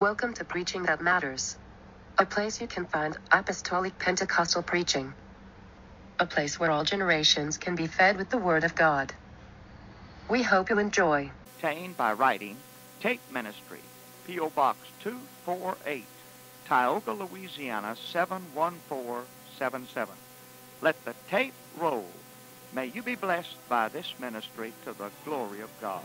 Welcome to Preaching That Matters, a place you can find apostolic Pentecostal preaching, a place where all generations can be fed with the Word of God. We hope you enjoy. obtained by writing Tape Ministry, P.O. Box 248, Tioga, Louisiana 71477. Let the tape roll. May you be blessed by this ministry to the glory of God.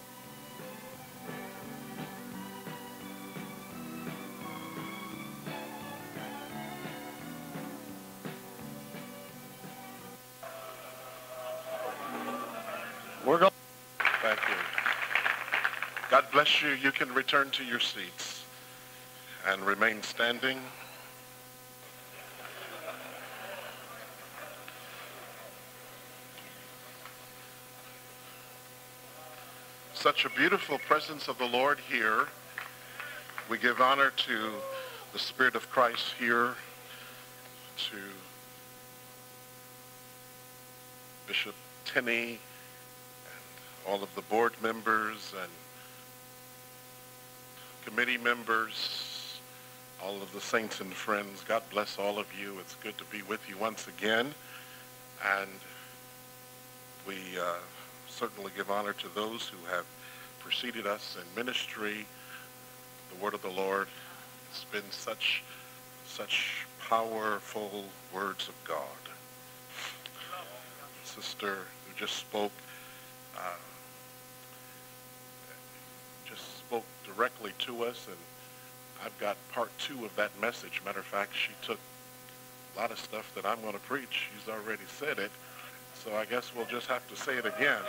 Bless you. You can return to your seats and remain standing. Such a beautiful presence of the Lord here. We give honor to the Spirit of Christ here, to Bishop Tenney, and all of the board members and committee members, all of the saints and friends. God bless all of you. It's good to be with you once again. And we uh, certainly give honor to those who have preceded us in ministry, the word of the Lord. It's been such, such powerful words of God. Sister who just spoke uh, just spoke directly to us, and I've got part two of that message. Matter of fact, she took a lot of stuff that I'm going to preach. She's already said it, so I guess we'll just have to say it again.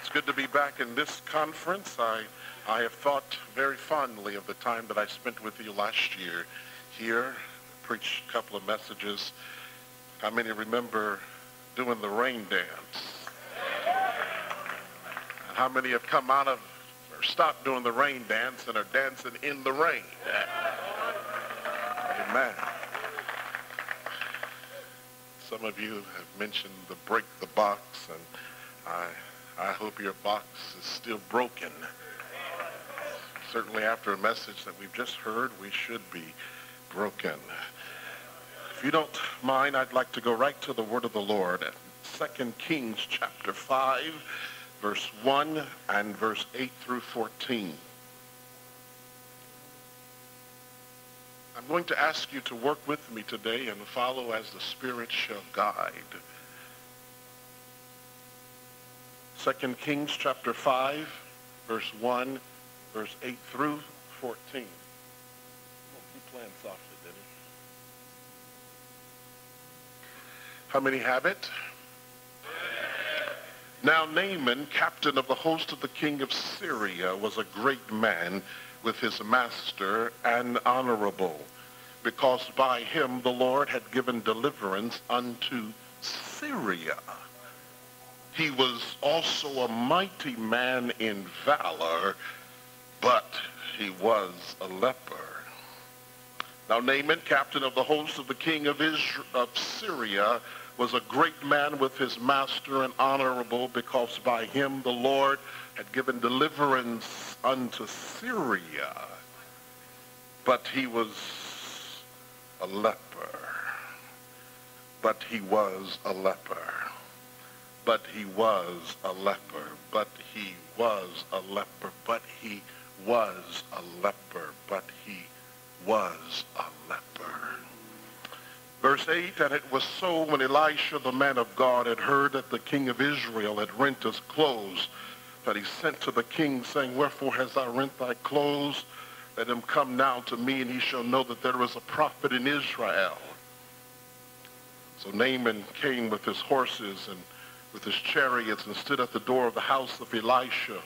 It's good to be back in this conference. I, I have thought very fondly of the time that I spent with you last year here, preached a couple of messages. How many remember doing the rain dance? And how many have come out of or stopped doing the rain dance and are dancing in the rain? Amen. Some of you have mentioned the break the box, and I, I hope your box is still broken. Certainly after a message that we've just heard, we should be broken. If you don't mind, I'd like to go right to the word of the Lord. 2 Kings chapter 5, verse 1 and verse 8 through 14. I'm going to ask you to work with me today and follow as the Spirit shall guide. 2 Kings chapter 5, verse 1, verse 8 through 14. Oh, keep playing softly, How many have it? Now Naaman, captain of the host of the king of Syria, was a great man with his master and honorable, because by him the Lord had given deliverance unto Syria. He was also a mighty man in valor, but he was a leper. Now Naaman, captain of the host of the king of, Israel, of Syria, was a great man with his master and honorable, because by him the Lord had given deliverance unto Syria. But he was a leper. But he was a leper. But he was a leper. But he was a leper. But he was a leper. But he was a leper. Verse 8, and it was so when Elisha, the man of God, had heard that the king of Israel had rent his clothes, that he sent to the king, saying, Wherefore hast thou rent thy clothes? Let him come now to me, and he shall know that there is a prophet in Israel. So Naaman came with his horses and with his chariots and stood at the door of the house of Elisha.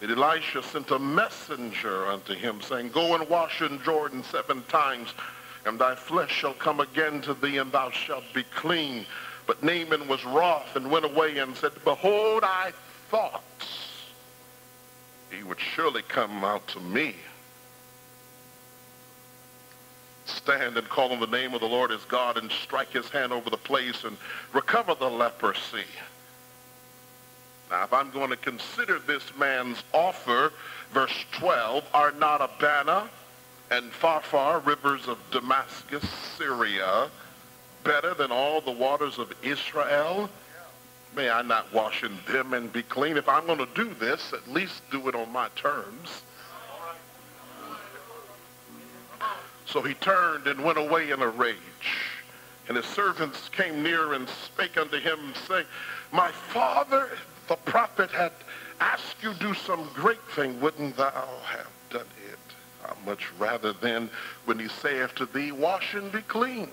And Elisha sent a messenger unto him, saying, Go and wash in Jordan seven times, and thy flesh shall come again to thee, and thou shalt be clean. But Naaman was wroth and went away and said, Behold, I thought he would surely come out to me. Stand and call on the name of the Lord his God and strike his hand over the place and recover the leprosy. Now, if I'm going to consider this man's offer, verse 12, are not Abana and Pharpar, rivers of Damascus, Syria, better than all the waters of Israel? May I not wash in them and be clean? If I'm going to do this, at least do it on my terms. So he turned and went away in a rage. And his servants came near and spake unto him, saying, My father, the prophet, had asked you do some great thing. Wouldn't thou have done it? How much rather then when he saith to thee, Wash and be clean.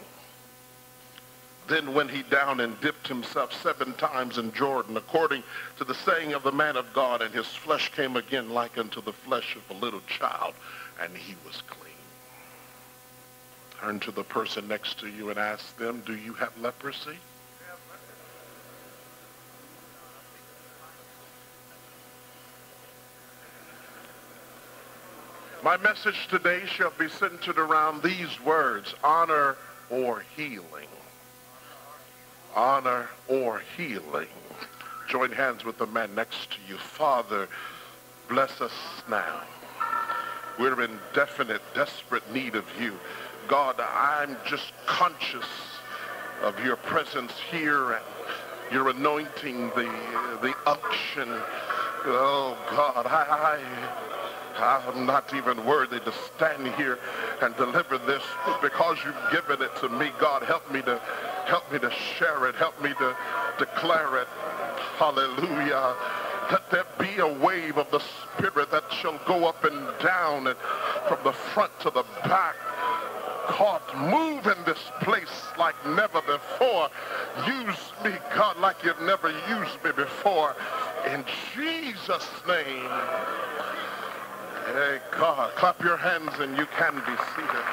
Then went he down and dipped himself seven times in Jordan, according to the saying of the man of God, and his flesh came again like unto the flesh of a little child, and he was clean. Turn to the person next to you and ask them, do you have leprosy? My message today shall be centered around these words, honor or healing. Honor or healing. Join hands with the man next to you. Father, bless us now. We're in definite, desperate need of you. God, I'm just conscious of your presence here and your anointing, the, the unction. Oh, God, I, I, I'm not even worthy to stand here and deliver this because you've given it to me. God, help me to, help me to share it. Help me to declare it. Hallelujah. Let there be a wave of the Spirit that shall go up and down and from the front to the back God, move in this place like never before. Use me, God, like you've never used me before. In Jesus' name. Hey, God, clap your hands and you can be seated.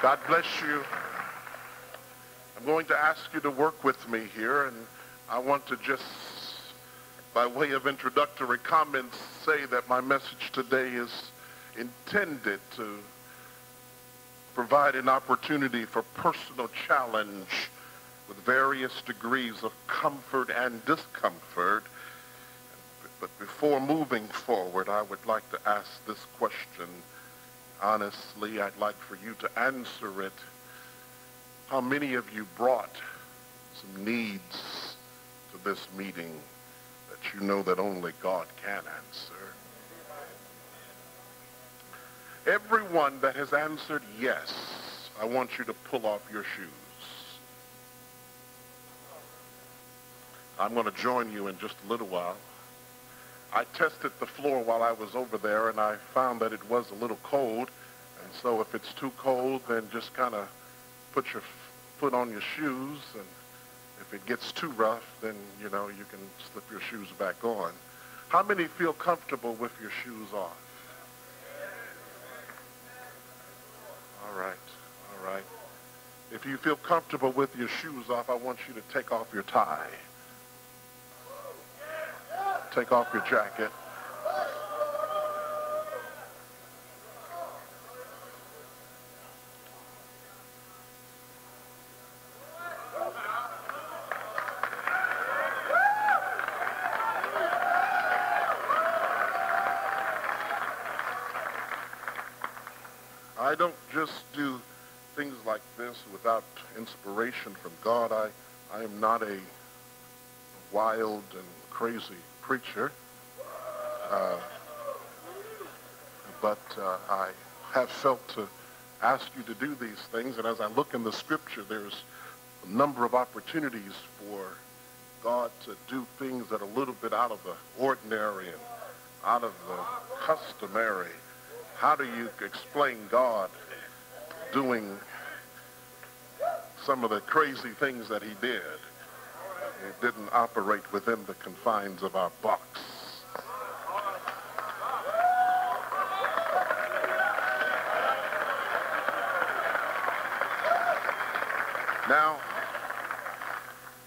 God bless you. I'm going to ask you to work with me here and I want to just, by way of introductory comments, say that my message today is intended to provide an opportunity for personal challenge with various degrees of comfort and discomfort. But before moving forward, I would like to ask this question. Honestly, I'd like for you to answer it. How many of you brought some needs this meeting that you know that only God can answer. Everyone that has answered yes, I want you to pull off your shoes. I'm going to join you in just a little while. I tested the floor while I was over there, and I found that it was a little cold. And so if it's too cold, then just kind of put your foot on your shoes and if it gets too rough, then, you know, you can slip your shoes back on. How many feel comfortable with your shoes off? All right, all right. If you feel comfortable with your shoes off, I want you to take off your tie. Take off your jacket. I don't just do things like this without inspiration from God. I, I am not a wild and crazy preacher. Uh, but uh, I have felt to ask you to do these things. And as I look in the scripture, there's a number of opportunities for God to do things that are a little bit out of the ordinary and out of the customary. How do you explain God doing some of the crazy things that he did? It didn't operate within the confines of our box. Now,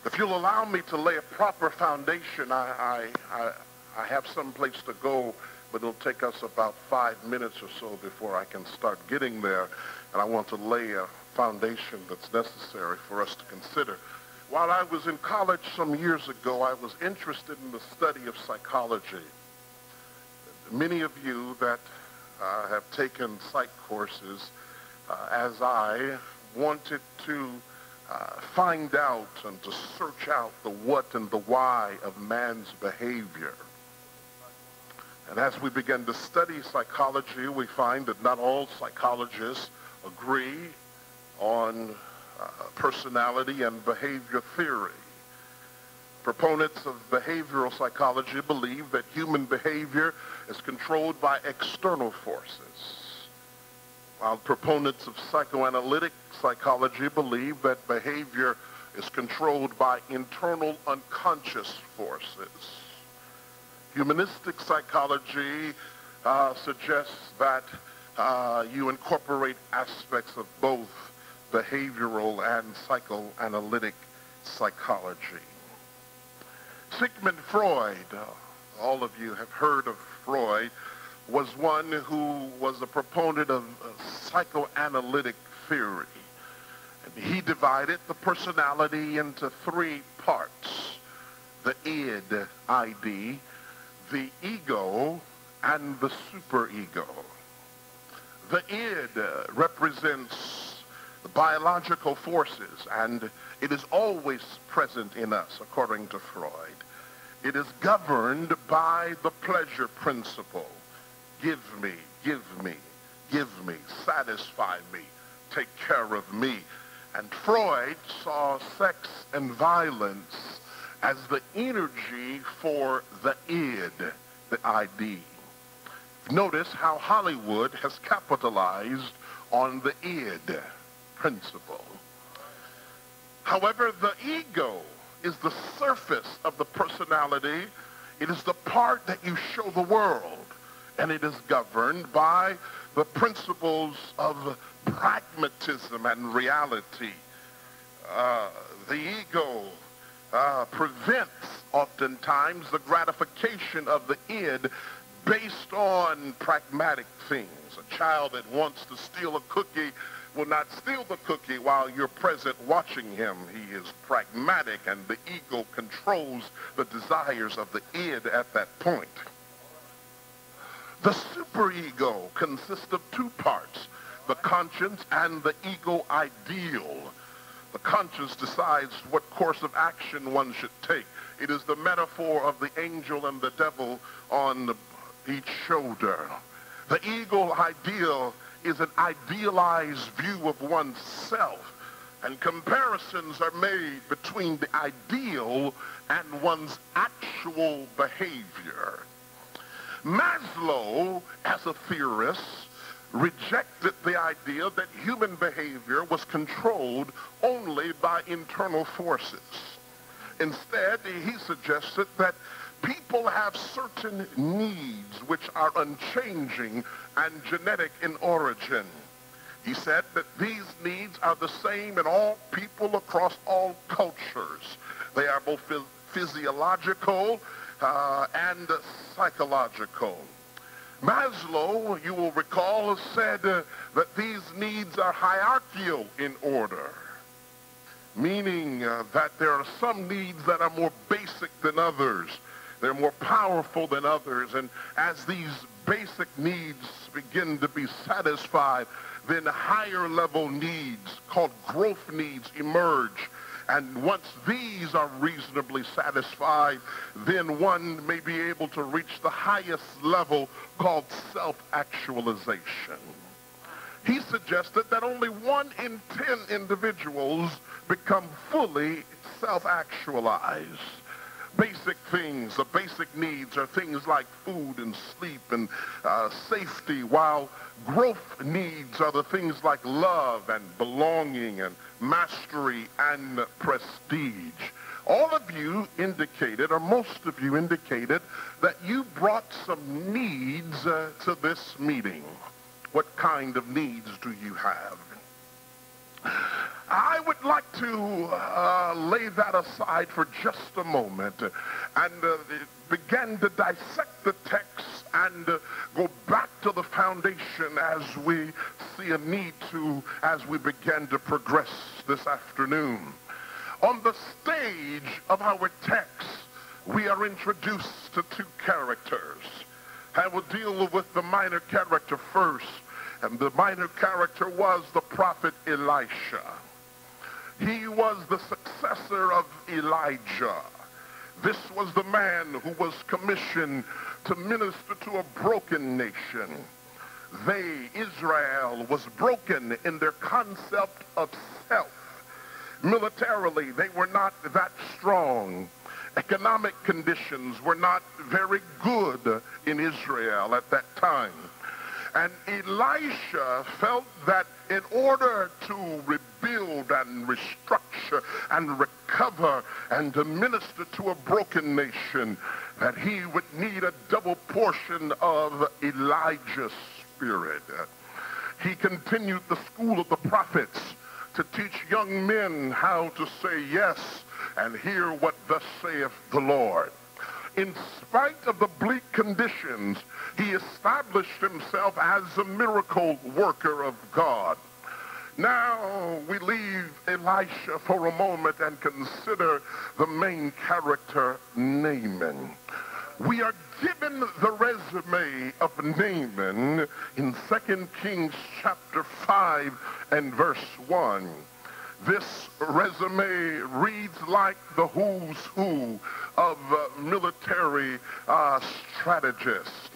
if you'll allow me to lay a proper foundation, I, I, I, have some place to go but it'll take us about five minutes or so before I can start getting there. And I want to lay a foundation that's necessary for us to consider. While I was in college some years ago, I was interested in the study of psychology. Many of you that uh, have taken psych courses, uh, as I, wanted to uh, find out and to search out the what and the why of man's behavior. And as we begin to study psychology, we find that not all psychologists agree on uh, personality and behavior theory. Proponents of behavioral psychology believe that human behavior is controlled by external forces, while proponents of psychoanalytic psychology believe that behavior is controlled by internal unconscious forces. Humanistic psychology uh, suggests that uh, you incorporate aspects of both behavioral and psychoanalytic psychology. Sigmund Freud, all of you have heard of Freud, was one who was a proponent of psychoanalytic theory. And he divided the personality into three parts. The id, ID, the ego, and the superego. The id represents biological forces, and it is always present in us, according to Freud. It is governed by the pleasure principle. Give me, give me, give me, satisfy me, take care of me. And Freud saw sex and violence as the energy for the id, the ID. Notice how Hollywood has capitalized on the id principle. However, the ego is the surface of the personality. It is the part that you show the world. And it is governed by the principles of pragmatism and reality. Uh, the ego uh, prevents oftentimes the gratification of the id based on pragmatic things. A child that wants to steal a cookie will not steal the cookie while you're present watching him. He is pragmatic and the ego controls the desires of the id at that point. The superego consists of two parts, the conscience and the ego ideal. The conscience decides what course of action one should take. It is the metaphor of the angel and the devil on each shoulder. The ego ideal is an idealized view of oneself, and comparisons are made between the ideal and one's actual behavior. Maslow, as a theorist, rejected the idea that human behavior was controlled only by internal forces. Instead, he suggested that people have certain needs which are unchanging and genetic in origin. He said that these needs are the same in all people across all cultures. They are both physiological uh, and psychological. Maslow, you will recall, said uh, that these needs are hierarchical in order, meaning uh, that there are some needs that are more basic than others. They're more powerful than others. And as these basic needs begin to be satisfied, then higher level needs called growth needs emerge. And once these are reasonably satisfied, then one may be able to reach the highest level called self-actualization. He suggested that only one in ten individuals become fully self-actualized basic things, the basic needs are things like food and sleep and uh, safety, while growth needs are the things like love and belonging and mastery and prestige. All of you indicated, or most of you indicated, that you brought some needs uh, to this meeting. What kind of needs do you have? I would like to uh, lay that aside for just a moment and uh, begin to dissect the text and uh, go back to the foundation as we see a need to as we begin to progress this afternoon. On the stage of our text, we are introduced to two characters. I will deal with the minor character first, and the minor character was the prophet Elisha. He was the successor of Elijah. This was the man who was commissioned to minister to a broken nation. They, Israel, was broken in their concept of self. Militarily, they were not that strong. Economic conditions were not very good in Israel at that time. And Elisha felt that in order to rebuild and restructure and recover and to minister to a broken nation, that he would need a double portion of Elijah's spirit. He continued the school of the prophets to teach young men how to say yes and hear what thus saith the Lord. In spite of the bleak conditions, he established himself as a miracle worker of God. Now we leave Elisha for a moment and consider the main character, Naaman. We are given the resume of Naaman in 2 Kings chapter 5 and verse 1. This resume reads like the who's who of uh, military uh, strategists.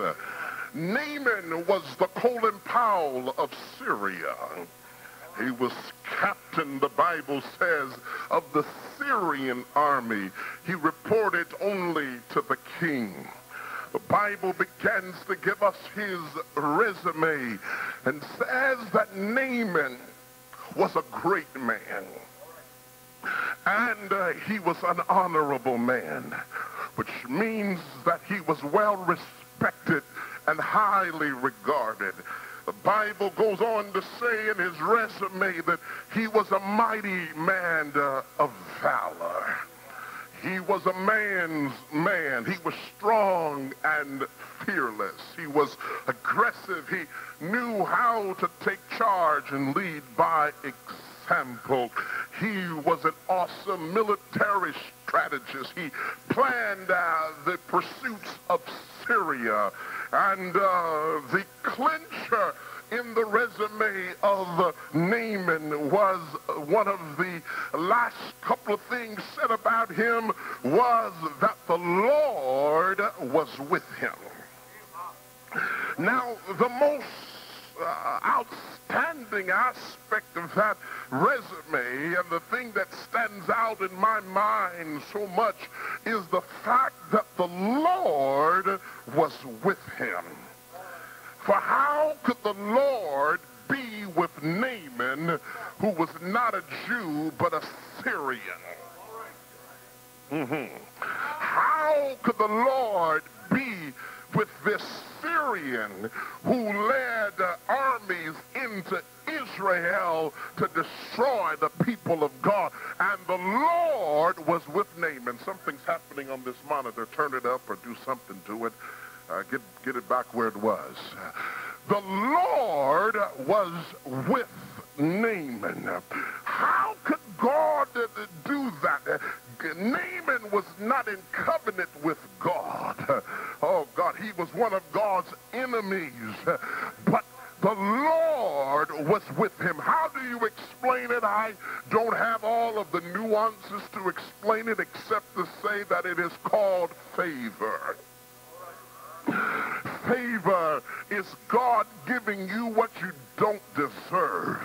Naaman was the Colin Powell of Syria. He was captain, the Bible says, of the Syrian army. He reported only to the king. The Bible begins to give us his resume and says that Naaman was a great man. And uh, he was an honorable man, which means that he was well respected and highly regarded. The Bible goes on to say in his resume that he was a mighty man uh, of valor. He was a man's man. He was strong and fearless. He was aggressive. He knew how to take charge and lead by example. He was an awesome military strategist. He planned uh, the pursuits of Syria. And uh, the clincher in the resume of Naaman was one of the last couple of things said about him was that the Lord was with him. Now, the most uh, outstanding aspect of that resume and the thing that stands out in my mind so much is the fact that the Lord was with him. For how could the Lord be with Naaman, who was not a Jew, but a Syrian? Mm-hmm. How could the Lord be with this Syrian who led armies into Israel to destroy the people of God. And the Lord was with Naaman. Something's happening on this monitor. Turn it up or do something to it. Uh, get, get it back where it was. The Lord was with Naaman. How could God do that? Naaman was not in covenant with God. Oh, God, he was one of God's enemies. But the Lord was with him. How do you explain it? I don't have all of the nuances to explain it except to say that it is called favor. Favor is God giving you what you don't deserve.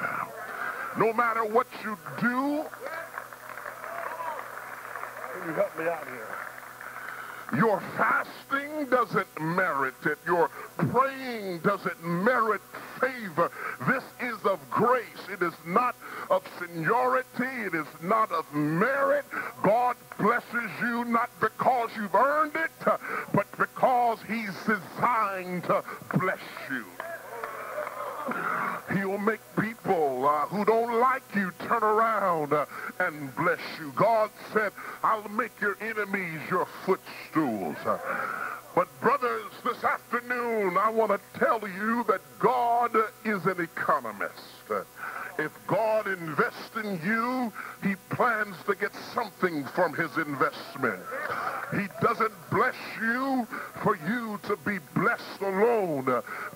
No matter what you do, you help me out here? Your fasting doesn't merit it. Your praying doesn't merit favor. This is of grace. It is not of seniority. It is not of merit. God blesses you not because you've earned it, but because he's designed to bless you. He'll make people uh, who don't like you turn around uh, and bless you. God said, I'll make your enemies your footstools. Uh, but brothers this afternoon, I want to tell you that God is an economist. If God invests in you, he plans to get something from his investment. He doesn't bless you for you to be blessed alone,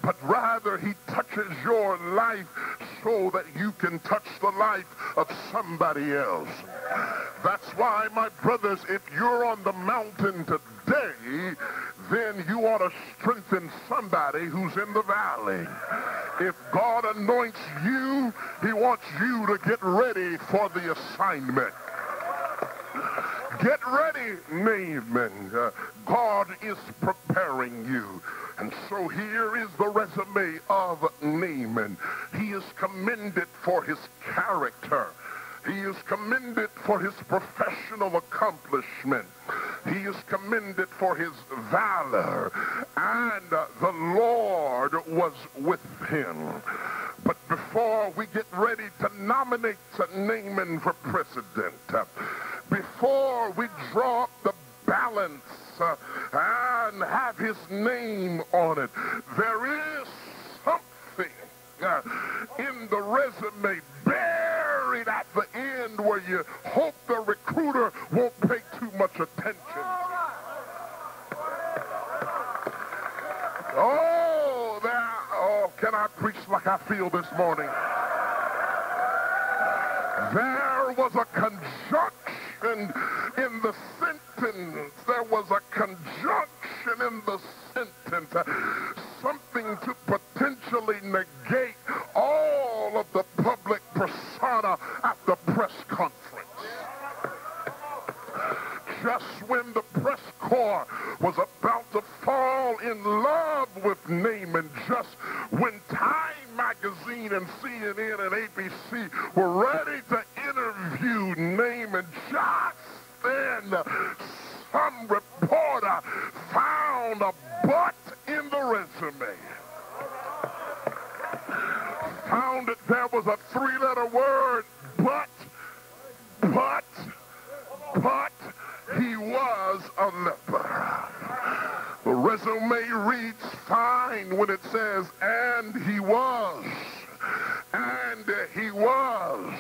but rather he touches your life so that you can touch the life of somebody else. That's why, my brothers, if you're on the mountain today, then you ought to strengthen somebody who's in the valley. If God anoints you, he wants you to get ready for the assignment. Get ready, Naaman. Uh, God is preparing you. And so here is the resume of Naaman. He is commended for his character. He is commended for his professional accomplishment. He is commended for his valor. And the Lord was with him. But before we get ready to nominate Naaman for president, before we draw up the balance and have his name on it, there is something uh, in the resume buried at the end where you hope the recruiter won't pay too much attention. Oh, there, oh, can I preach like I feel this morning? There was a conjunction in the sentence. There was a conjunction in the sentence. Something to potentially negate all of the public persona at the press conference just when the press corps was about to fall in love with Naaman, just when Time Magazine and CNN and ABC were ready to interview Naaman, just then some reporter found a but in the resume. Found that there was a three-letter word, but, but, but, he was a leper. The resume reads fine when it says, and he was, and he was,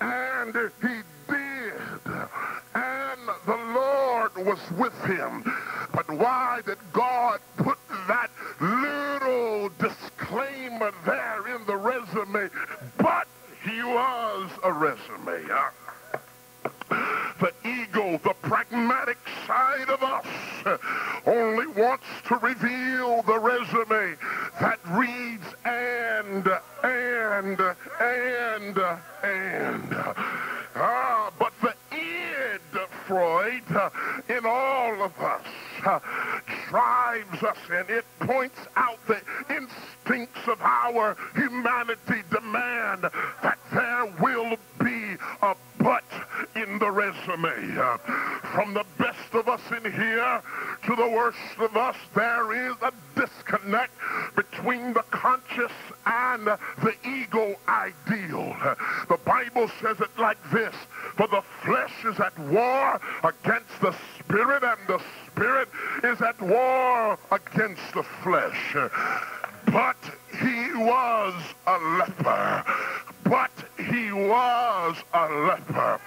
and he did, and the Lord was with him. But why did God put that little disclaimer there in the resume? But he was a resume. The ego, the pragmatic side of us, only wants to reveal the resume that reads and, and, and, and. Ah, but the id, Freud, in all of us uh, drives us and it points out the instincts of our humanity demand that there will be a but in the resume. Uh, from the best of us in here to the worst of us, there is a disconnect between the conscious and the ego ideal. Uh, the Bible says it like this, for the flesh is at war against the spirit, and the spirit is at war against the flesh. But he was a leper. But he was a leper.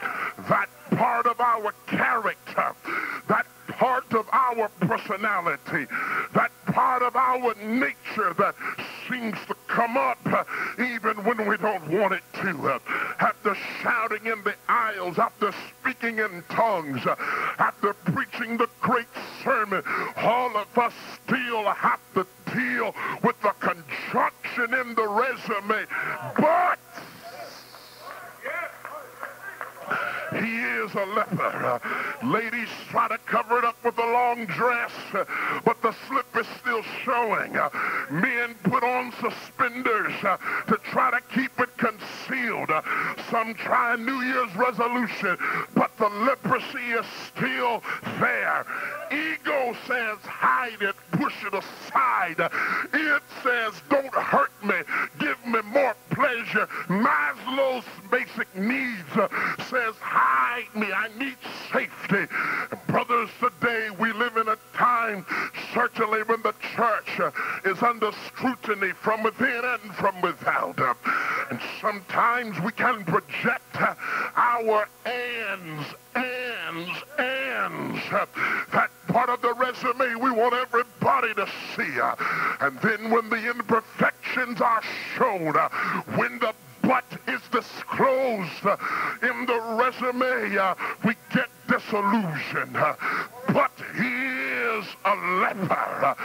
That part of our character, that part of our personality, that part of our nature that seems to come up uh, even when we don't want it to. Uh, after shouting in the aisles, after speaking in tongues, uh, after preaching the great sermon, all of us still have to deal with the conjunction in the resume. But he is a leper. Ladies try to cover it up with a long dress, but the slip is still showing. Men put on suspenders to try to keep it concealed. some try a New Year's resolution, but the leprosy is still there. Ego says hide it, push it aside. It says don't hurt me, give me more pleasure. Maslow's basic needs uh, says hide me. I need safety. Brothers, today we live in a time, certainly when the church uh, is under scrutiny from within and from without. Uh, and sometimes we can project our ands, ands, ands. That part of the resume we want everybody to see. And then when the imperfections are shown, when the but is disclosed in the resume, we get disillusioned. But he is a leper.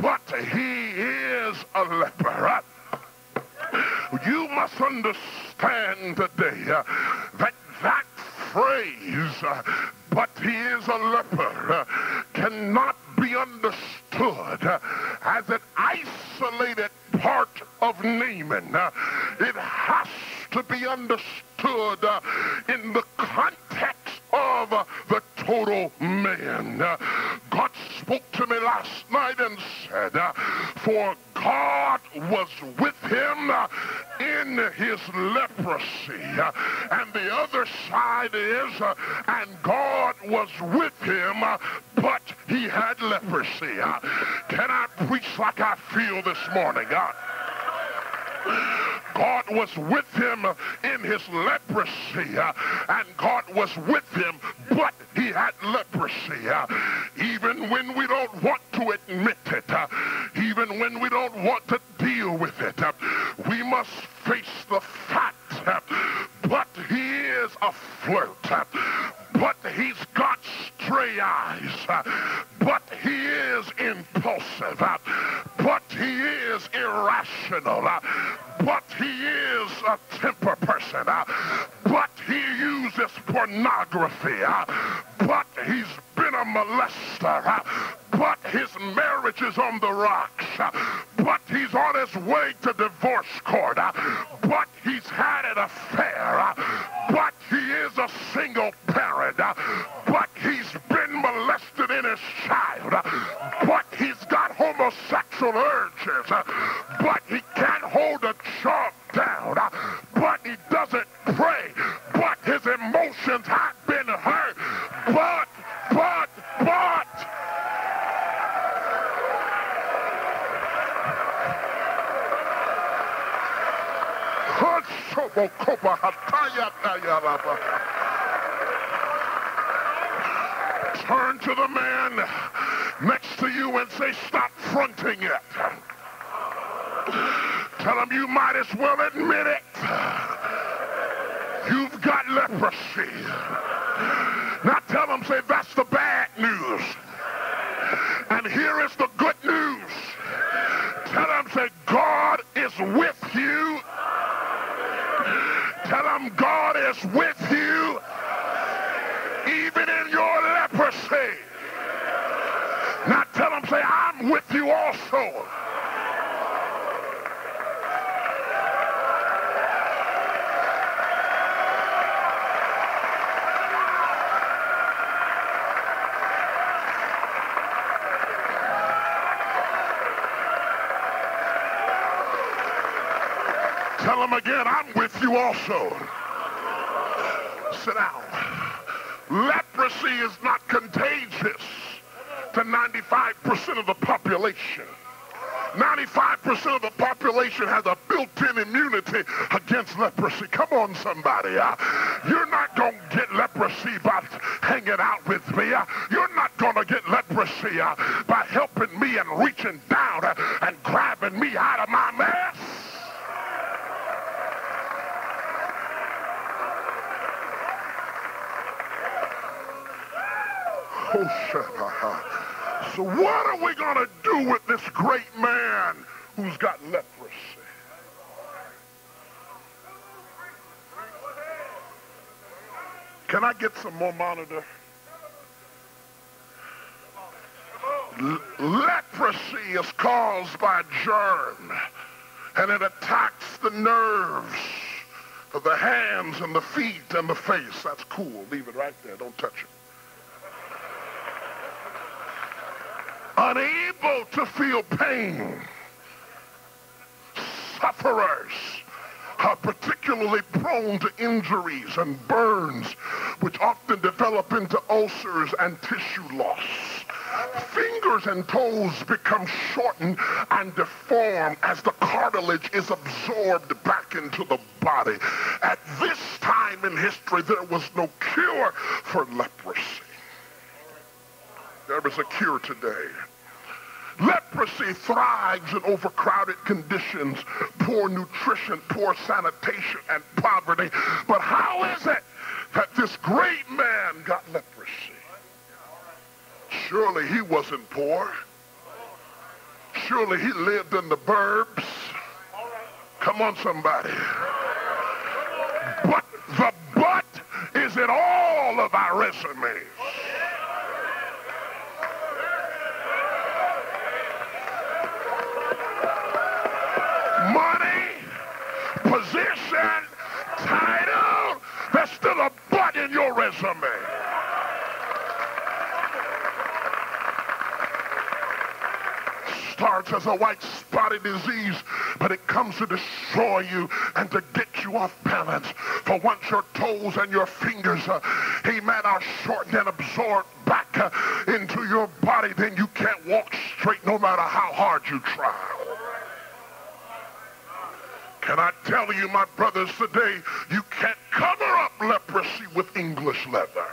But he is a leper. You must understand today uh, that that phrase, uh, but he is a leper, uh, cannot be understood uh, as an isolated part of Naaman. It has to be understood in the context of the total man. God spoke to me last night and said, for God was with him in his leprosy. And the other side is, and God was with him, but he had leprosy. Can I preach like I feel this morning? God was with him in his leprosy, uh, and God was with him, but he had leprosy. Uh, even when we don't want to admit it, uh, even when we don't want to deal with it, we must face the fact. But he is a flirt. But he's got stray eyes. But he is impulsive. But he is irrational but he is a temper person. But he uses pornography. But he's been a molester. But his marriage is on the rocks. But he's on his way to divorce court. But he's had an affair. But he is a single parent. but he's been molested in his child. but he's got homosexual urges. but he can't hold a job down. but he doesn't pray. But his emotions have been hurt. But, but, but. Turn to the man next to you and say, stop fronting it. Tell him you might as well admit it. You've got leprosy. Now tell him, say, that's the bad news. With you also. Tell him again, I'm with you also. Somebody. Uh, you're monitor? L- leprosy is caused by germ, and it attacks the nerves of the hands and the feet and the face. That's cool. Leave it right there. Don't touch it. unable to feel pain. Sufferers are particularly prone to injuries and burns, which often develop into ulcers and tissue loss. Fingers and toes become shortened and deformed as the cartilage is absorbed back into the body. At this time in history, there was no cure for leprosy. There is a cure today. Leprosy thrives in overcrowded conditions, poor nutrition, poor sanitation, and poverty. But how is it that this great man got leprosy? Surely he wasn't poor. Surely he lived in the burbs. Come on, somebody. But the but is in all of our resumes. Position, title, there's still a but in your resume. starts as a white spotted disease, but it comes to destroy you and to get you off balance. For once your toes and your fingers, uh, amen, are shortened and absorbed back uh, into your body, then you can't walk straight no matter how hard you try. Can I tell you, my brothers, today, you can't cover up leprosy with English leather.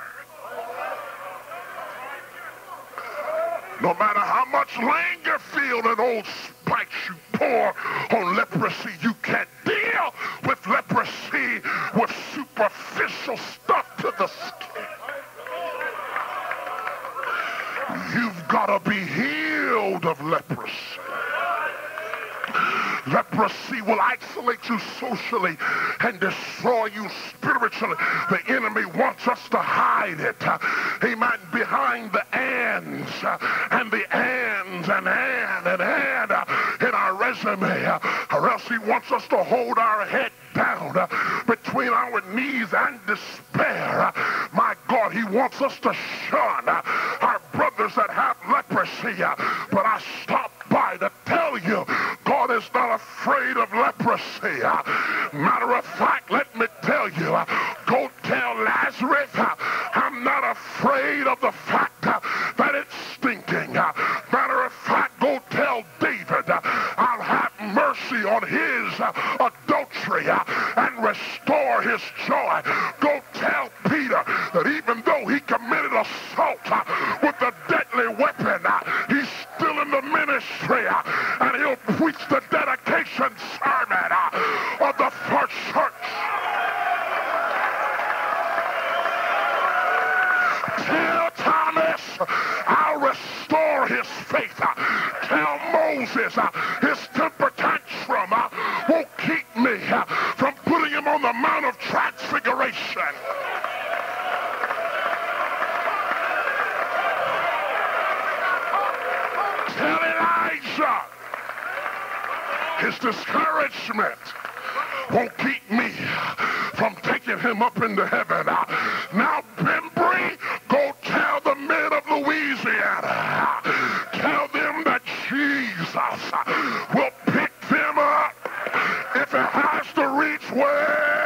No matter how much Lagerfeld and Old Spice you pour on leprosy, you can't deal with leprosy with superficial stuff to the skin. You've got to be healed of leprosy. Leprosy will isolate you socially and destroy you spiritually. The enemy wants us to hide it. Amen. Behind the ands and the ands and and and and in our resume. Or else he wants us to hold our head down between our knees and despair. My God, he wants us to shun our brothers that have leprosy. But I stop by to tell you, God is not afraid of leprosy. Matter of fact, let me tell you, go tell Lazarus, I'm not afraid of the fact that it's stinking. Matter of fact, go tell David, I'll have mercy on his adultery and restore his joy. Go tell Peter that even though he committed assault with a deadly weapon, he's still in the ministry and he'll preach the dedication sermon uh, of the first church. Tell Thomas, I'll restore his faith. Uh, tell Moses, uh, his temper tantrum won't keep me from putting him on the Mount of Transfiguration. Tell His discouragement won't keep me from taking him up into heaven. Now, Bembry, go tell the men of Louisiana. Tell them that Jesus will pick them up if it has to reach way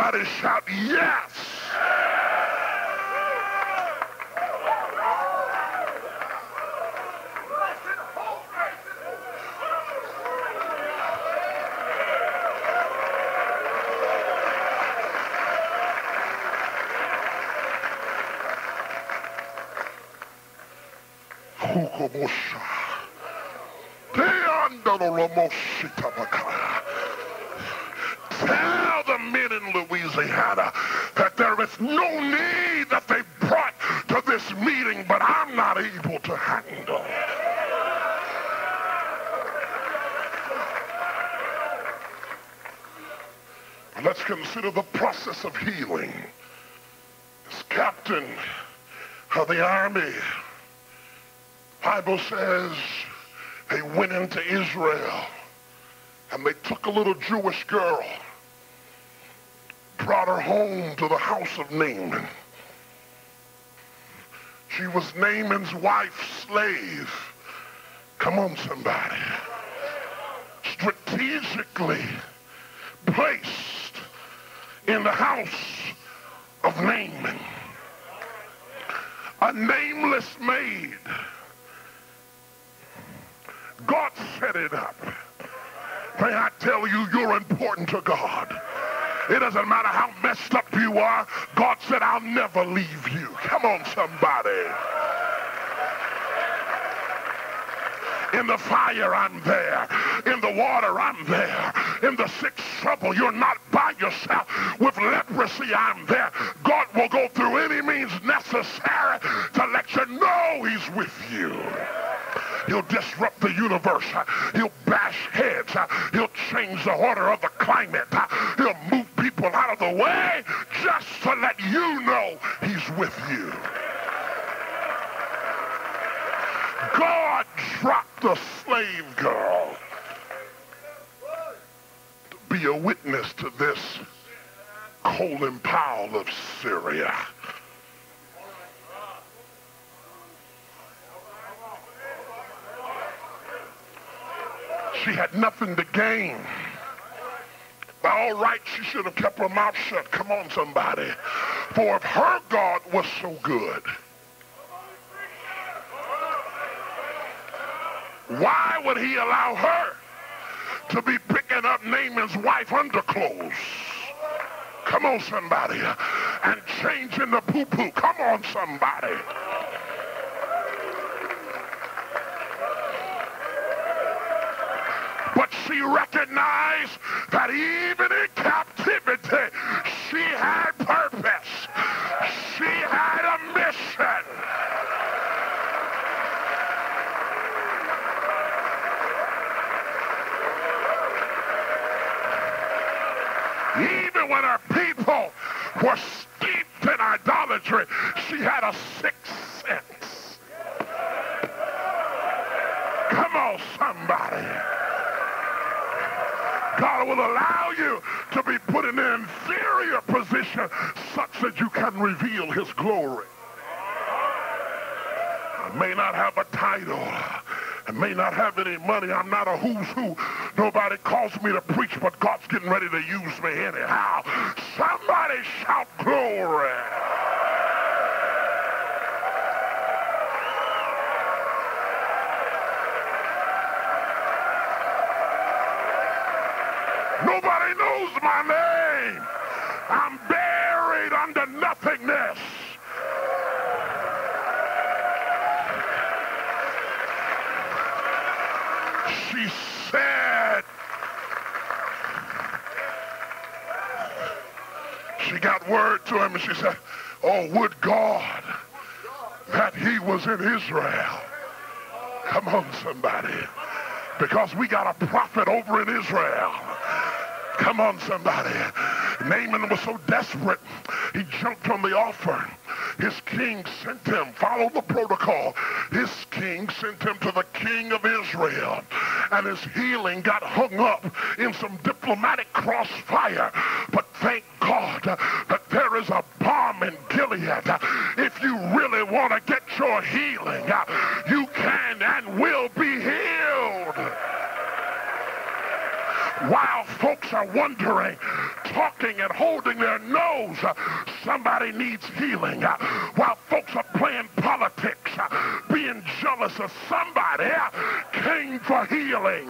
Somebody shout, yes. Bible says they went into Israel and they took a little Jewish girl, brought her home to the house of Naaman. She was Naaman's wife's slave. Come on, somebody. Strategically placed in the house of Naaman. A nameless maid. God set it up. May I tell you, you're important to God. It doesn't matter how messed up you are. God said, I'll never leave you. Come on, somebody. In the fire, I'm there. In the water, I'm there. In the sick trouble, you're not by yourself. With leprosy, I'm there. God will go through any means necessary to let you know he's with you. He'll disrupt the universe. He'll bash heads. He'll change the order of the climate. He'll move people out of the way just to let you know he's with you. God dropped the slave girl to be a witness to this Colin Powell of Syria. She had nothing to gain. By all right, she should have kept her mouth shut. Come on, somebody. For if her God was so good, why would he allow her to be picking up Naaman's wife underclothes? Come on, somebody. And changing the poo-poo. Come on, somebody. But she recognized that even in captivity, she had purpose. She had a mission. Even when her people were steeped in idolatry, she had a sixth sense. Come on, somebody. God will allow you to be put in an inferior position such that you can reveal his glory. I may not have a title. I may not have any money. I'm not a who's who. Nobody calls me to preach, but God's getting ready to use me anyhow. Somebody shout glory. Nobody knows my name. I'm buried under nothingness. She said, she got word to him and she said, oh, would God that he was in Israel. Come on, somebody. Because we got a prophet over in Israel. Come on, somebody. Naaman was so desperate, he jumped on the offer. His king sent him, follow the protocol. His king sent him to the king of Israel. And his healing got hung up in some diplomatic crossfire. But thank God that there is a balm in Gilead. If you really want to get your healing, you can and will be healed while folks are wondering, talking and holding their nose, somebody needs healing. While folks are playing politics, being jealous of somebody, came for healing.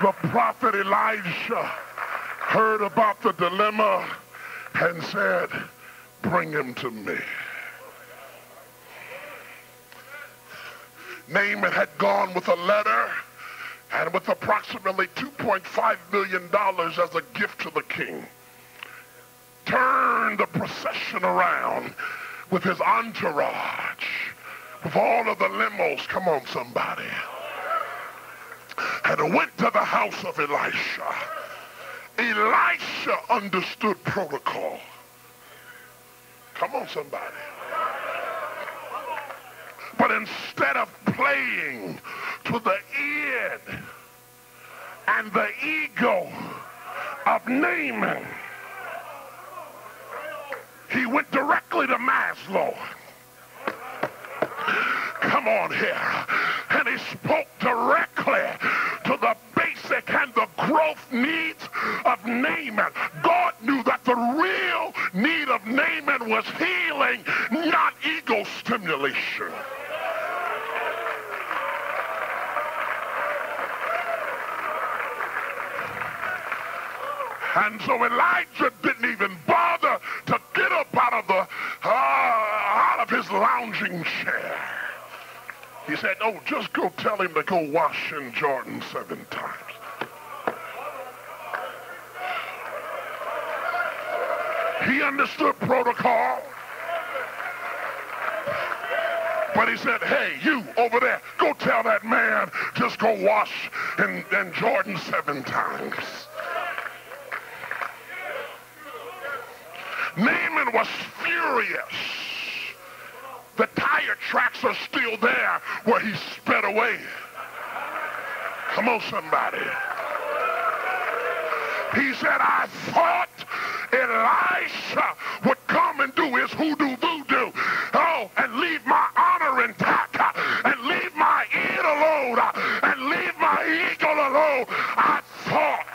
The prophet Elijah heard about the dilemma and said, bring him to me. Naaman had gone with a letter and with approximately $2.5 million as a gift to the king. Turned the procession around with his entourage, with all of the limos, come on somebody, and went to the house of Elisha. Elisha understood protocol. Come on, somebody. But instead of playing to the id and the ego of Naaman, he went directly to Maslow. Come on here. And he spoke directly to the basic and the growth needs of Naaman. God knew that the real need of Naaman was healing, not ego stimulation. And so Elijah didn't even bother to get up out of the uh, out of his lounging chair. He said, "Oh, just go tell him to go wash in Jordan seven times." He understood protocol. But he said, hey, you over there, go tell that man, just go wash in, in Jordan seven times. Naaman was furious. The tire tracks are still there where he sped away. Come on, somebody. He said, I thought Elisha would come and do his hoodoo voodoo. Oh, and leave my honor intact, uh, and leave my id alone, uh, and leave my eagle alone. I thought.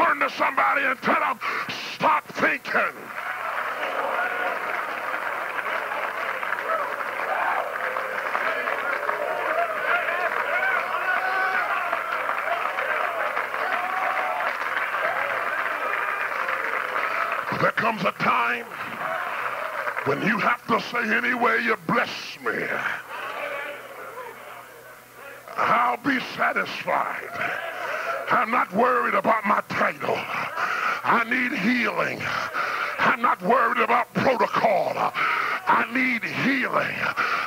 Turn to somebody and tell them, stop thinking. There comes a time when you have to say, anyway, you bless me, I'll be satisfied. I'm not worried about my I need healing. I'm not worried about protocol. I need healing.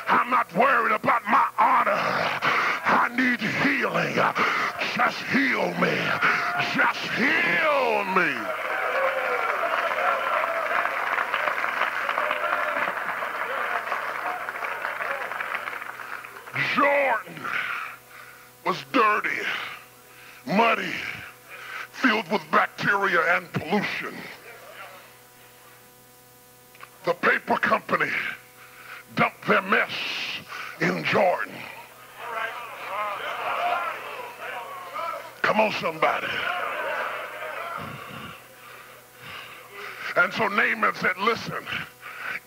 I'm not worried about my honor. I need healing. Just heal me. Just heal me. Jordan was dirty, muddy, filled with bacteria and pollution. The paper company dumped their mess in Jordan. Come on, somebody. And so Naaman said, listen,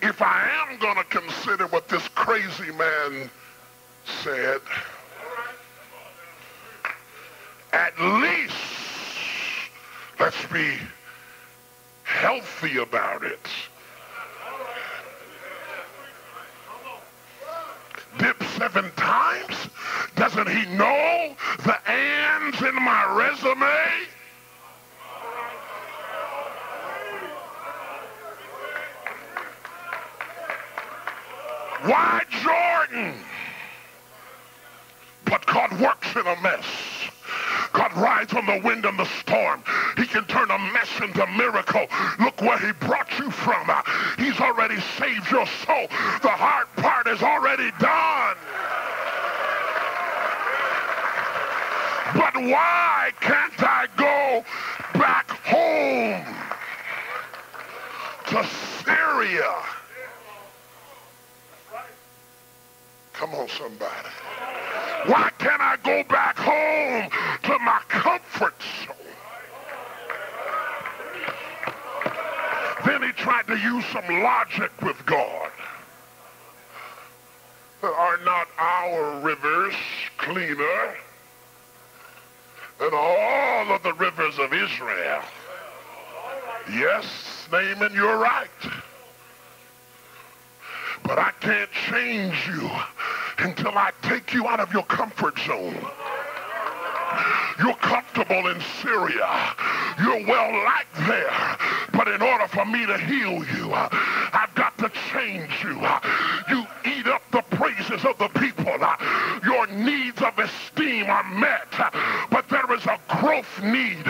if I am going to consider what this crazy man said, at least let's be healthy about it. Dip seven times? Doesn't he know the ands in my resume? Why Jordan? But God works in a mess. God rides on the wind and the storm. He can turn a mess into a miracle. Look where he brought you from. He's already saved your soul. The hard part is already done. But why can't I go back home to Syria? Come on, somebody. Why can't I go back home to my comfort zone? Then he tried to use some logic with God. Are not our rivers cleaner than all of the rivers of Israel? Yes, Naaman, you're right. But I can't change you until I take you out of your comfort zone. You're comfortable in Syria. You're well liked there. But in order for me to heal you, I've got to change you. You eat up the praises of the people. Your needs of esteem are met. But there is a growth need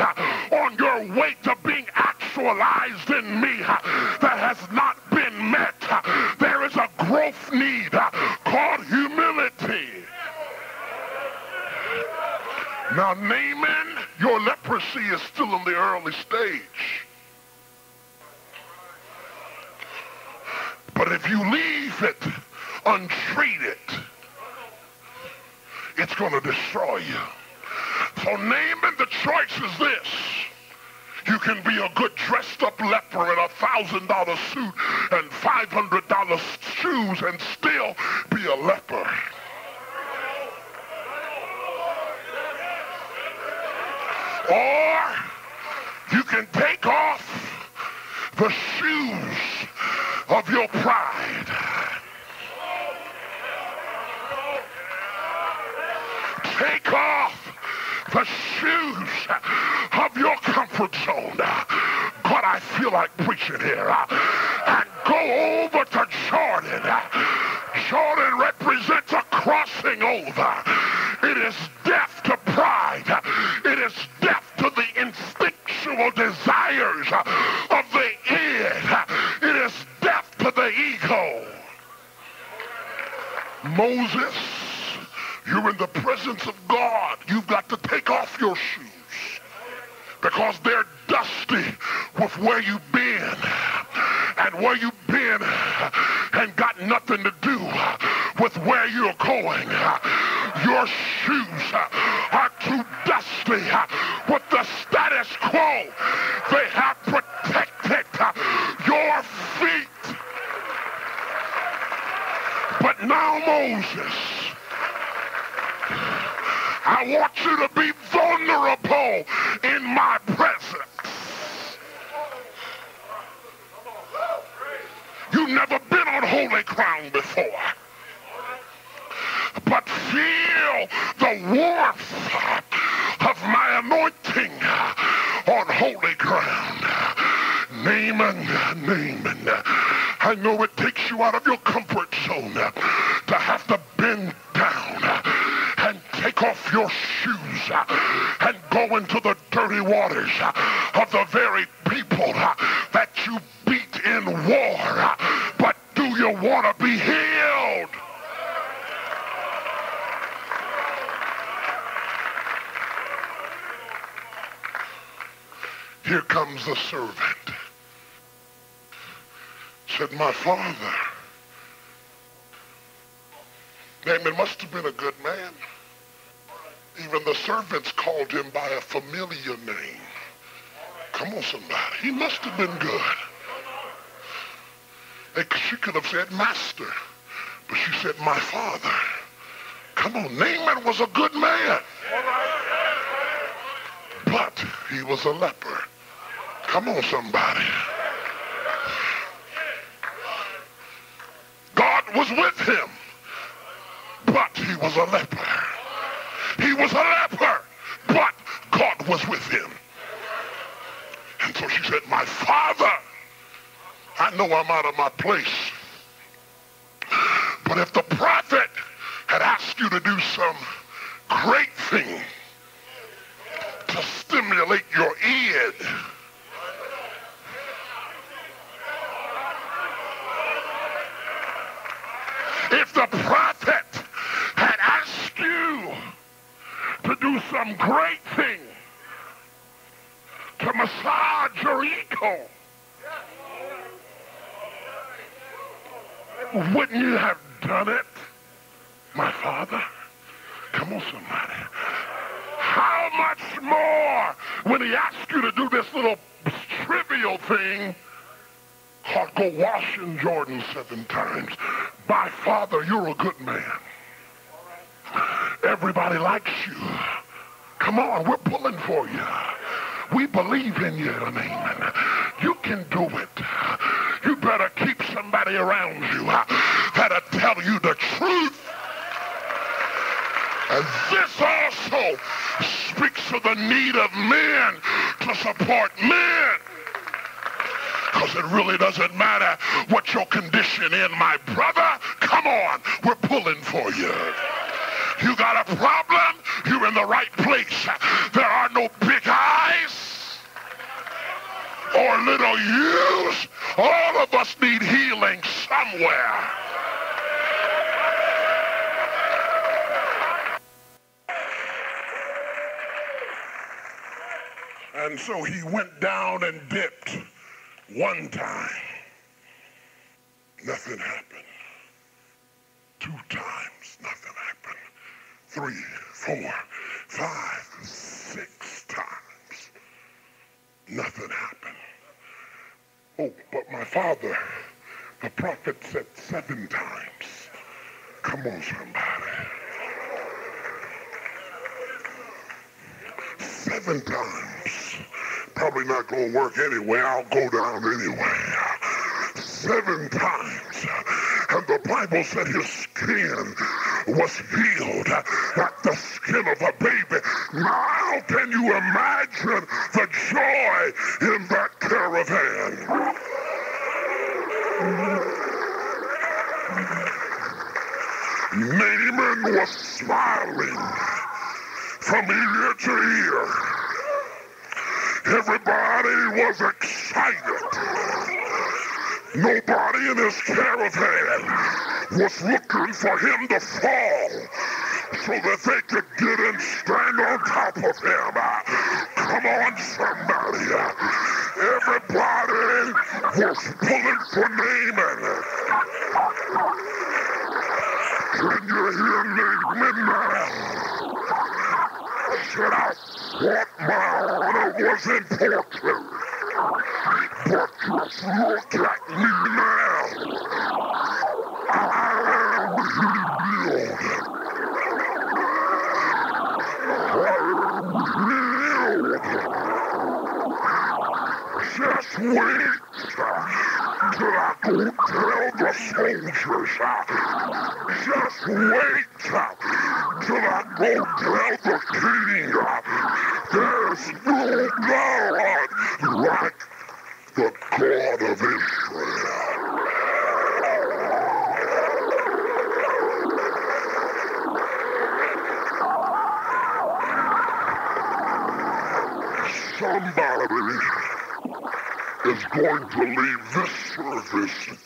on your way to being actualized in me that has not been met. There is a growth need called humility. Now, Naaman, your leprosy is still in the early stage. But if you leave it untreated, it's going to destroy you. So Naaman, the choice is this. You can be a good dressed up leper in a thousand dollar suit and five hundred dollar shoes and still be a leper. Or you can take off the shoes of your pride. Take off the shoes of your comfort zone. God, I feel like preaching here. And go over to Jordan. Jordan represents a crossing over. It is death to pride. It is death to the instinctual desires of the id. It is death to the ego. Moses, you're in the presence of God. You've got to take off your shoes because they're dusty with where you've been and where you've been and got nothing to do with where you're going. Your shoes are too dusty with the status quo. They have protected your feet. But now Moses, I want you to be vulnerable in my presence. You've never been on holy ground before. But feel the warmth of my anointing on holy ground. Naaman, Naaman. I know it takes you out of your comfort zone to have to bend down take off your shoes uh, and go into the dirty waters uh, of the very people uh, that you beat in war. But do you want to be healed? Here comes the servant. Said, my father. Naaman must have been a good man. Even the servants called him by a familiar name. Come on, somebody. He must have been good. She could have said master, but she said my father. Come on, Naaman was a good man. But he was a leper. Come on, somebody. God was with him, but he was a leper. He was a leper, but God was with him. And so she said, my father, I know I'm out of my place. But if the prophet had asked you to do some great thing to stimulate your id, if the prophet had asked you to do some great thing to massage your ego, wouldn't you have done it, my father? Come on, somebody. How much more when he asked you to do this little trivial thing or go wash in Jordan seven times? My father, you're a good man. Everybody likes you. Come on, we're pulling for you. We believe in you, Naaman. You can do it. You better keep somebody around you that'll tell you the truth. And this also speaks of the need of men to support men. Because it really doesn't matter what your condition in, my brother. Come on, we're pulling for you. You got a problem? You're in the right place. There are no big I's or little U's. All of us need healing somewhere. And so he went down and dipped one time. Nothing happened. Two times, nothing happened. Three, four, five, six times. Nothing happened. Oh, but my father, the prophet said seven times. Come on, somebody. Seven times. Probably not going to work anyway. I'll go down anyway. Seven times. And the Bible said his skin was healed like the skin of a baby. Now, can you imagine the joy in that caravan? Naaman was smiling from ear to ear. Everybody was excited. Nobody in his caravan was looking for him to fall so that they could get and stand on top of him. Come on, somebody. Everybody was pulling for Naaman. Can you hear Naaman now? Should I thought my honor was important? But just look at me now. I'm healed. Just wait till I go tell the soldiers. Just wait till I go tell the king. There's no God like the God of Israel. Somebody is going to leave this service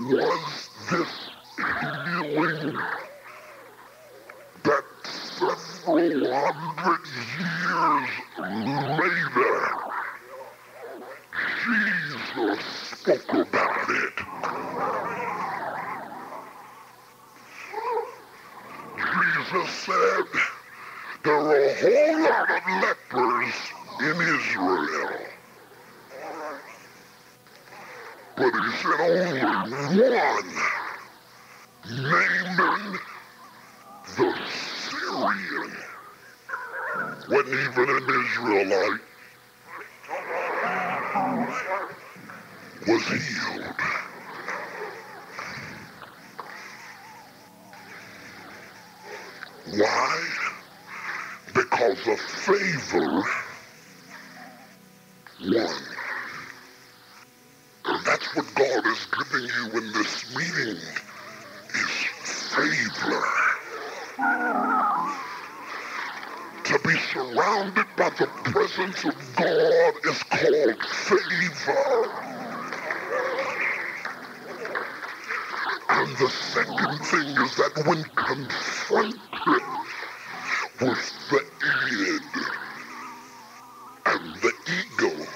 was this healing that several hundred years later, Jesus spoke about it. Jesus said, there are a whole lot of lepers in Israel but he said oh, only one Naaman the Syrian. Wasn't even an Israelite. Was healed. Why? Because of favor one. What God is giving you in this meeting is favor. To be surrounded by the presence of God is called favor. And the second thing is that when confronted with the id and the ego,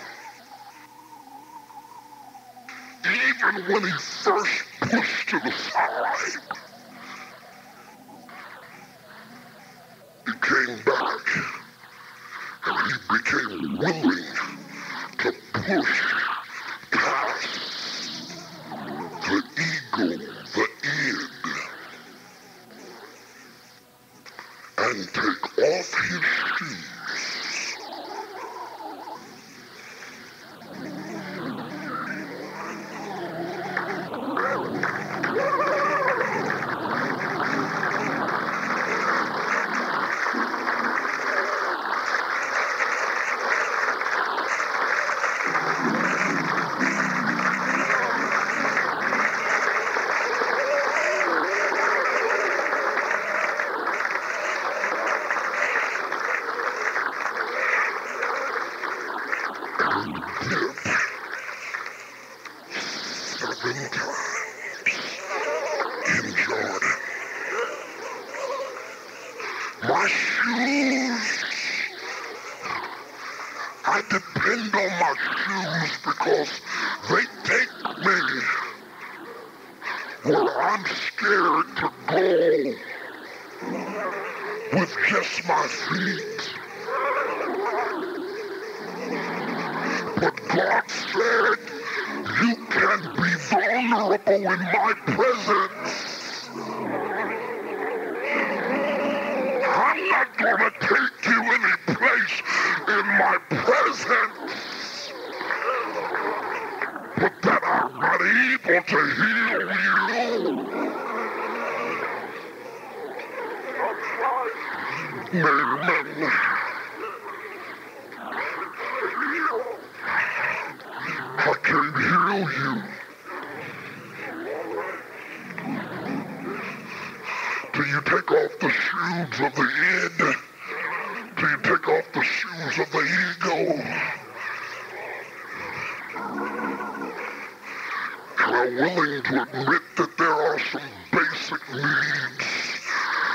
when he first pushed to the side, he came back and he became willing to push I'm scared to go with just my feet. But God said, you can be vulnerable in my presence. I'm not going to take you any place in my presence. But that I'm not able to heal you. I can heal you. Do you take off the shoes of the take off the shoes of the ego? Are willing to admit that there are some basic needs.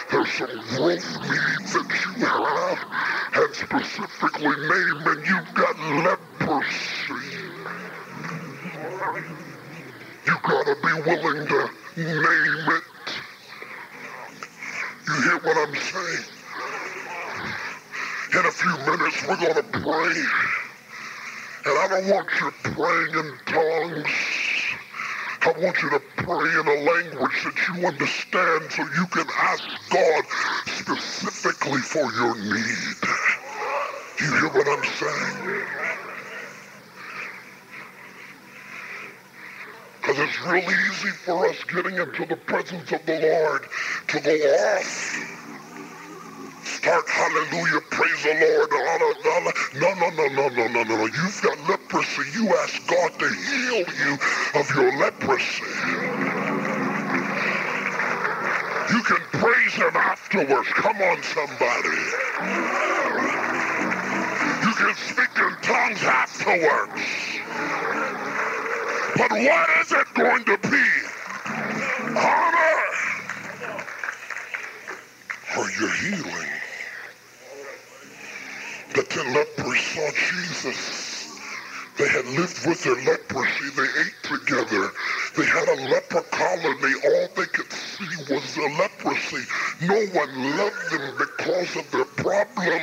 There's some growth needs that you have, and specifically named, and you've got leprosy. You gotta be willing to name it. You hear what I'm saying? In a few minutes, we're gonna pray. And I don't want you praying in tongues. I want you to pray in a language that you understand so you can ask God specifically for your need. You hear what I'm saying? Because it's real easy for us getting into the presence of the Lord to go off. Start hallelujah, praise the Lord. No, no, no, no, no, no, no, no. You've got leprosy. You ask God to heal you of your leprosy. You can praise him afterwards. Come on, somebody. You speak in tongues afterwards. But what is it going to be? Honor or your healing? The ten lepers saw Jesus. They had lived with their leprosy. They ate together. They had a leper colony. All they could see was the leprosy. No one loved them because of their problem.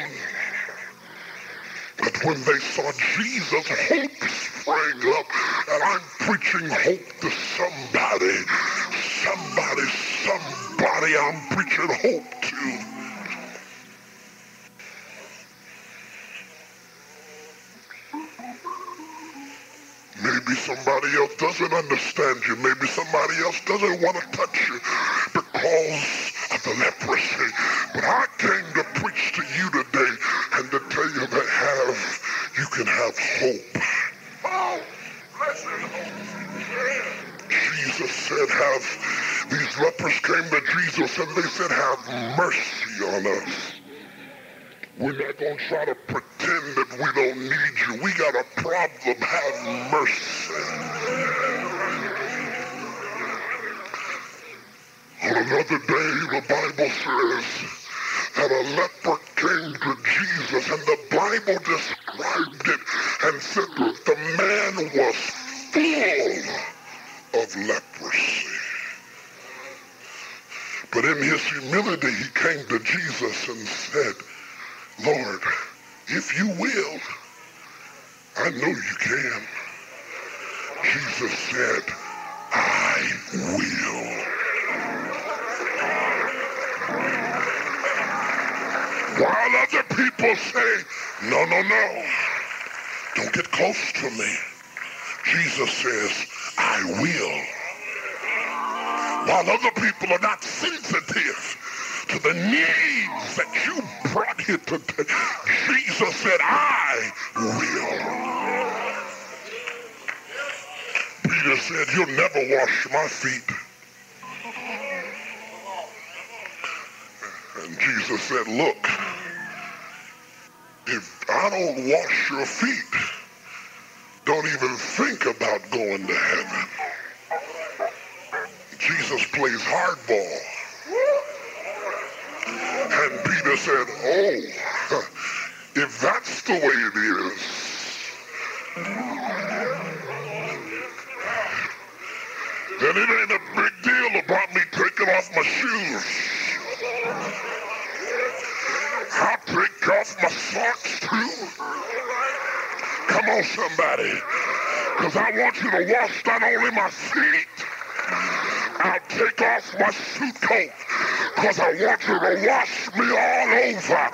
But when they saw Jesus, hope sprang up. And I'm preaching hope to somebody. Somebody, somebody I'm preaching hope to. Maybe somebody else doesn't understand you. Maybe somebody else doesn't want to touch you because of the leprosy. But I came to preach to you today and to tell you that have you can have hope. Oh, Jesus said, have these lepers came to Jesus and they said, have mercy on us. We're not going to try to pretend that we don't need you. We got a problem. Have mercy. On another day, the Bible says that a leper came to Jesus, and the Bible described it and said the man was full of leprosy. But in his humility, he came to Jesus and said, Lord, if you will, I know you can. Jesus said, I will. While other people say, no, no, no, don't get close to me. Jesus says, I will. While other people are not sensitive to the needs that you brought here today, Jesus said, I will. Peter said, you'll never wash my feet. And Jesus said, look, if I don't wash your feet, don't even think about going to heaven. Jesus plays hardball. And Peter said, oh, if that's the way it is, then it ain't a big deal about me taking off my shoes. I'll take off my socks too. Come on, somebody. Because I want you to wash not only my feet, I'll take off my suit coat because I want you to wash me all over.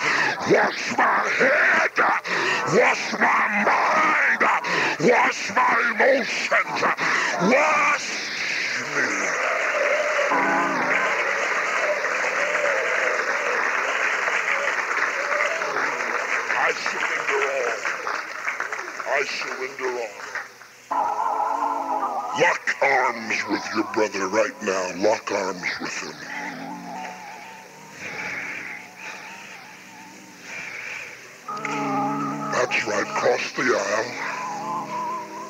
Wash my head, wash my mind, wash my emotions, wash me. Surrender all. I surrender all. Lock arms with your brother right now. Lock arms with him. That's right. Cross the aisle.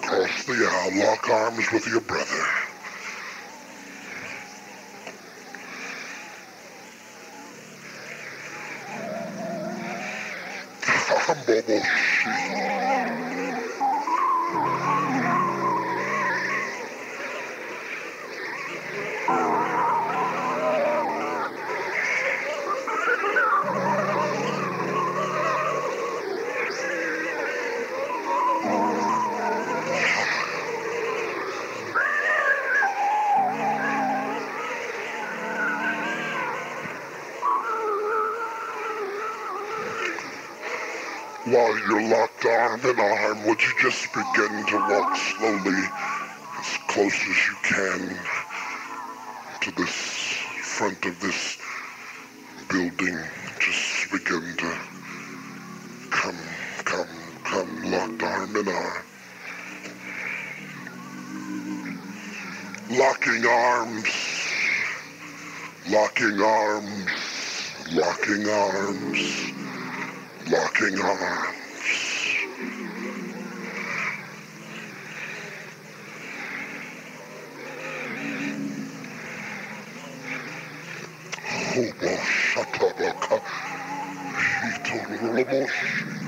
Cross the aisle. Lock arms with your brother. Bobo While you're locked arm in arm, would you just begin to walk slowly as close as you can to this front of this building? Just begin to come, come, come, locked arm in arm. Locking arms, locking arms, locking arms locking arms. Hobo shatabaka. Hitorolomoshi.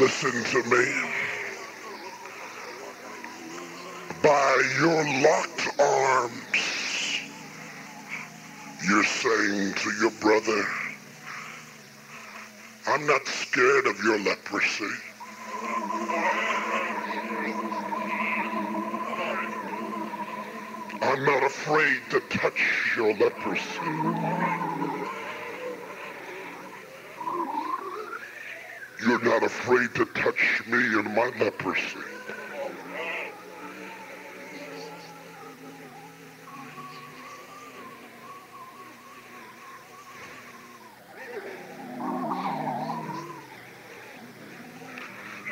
Listen to me. By your locked arms, you're saying to your brother, I'm not scared of your leprosy. I'm not afraid to touch your leprosy. You're not afraid to touch me in my leprosy.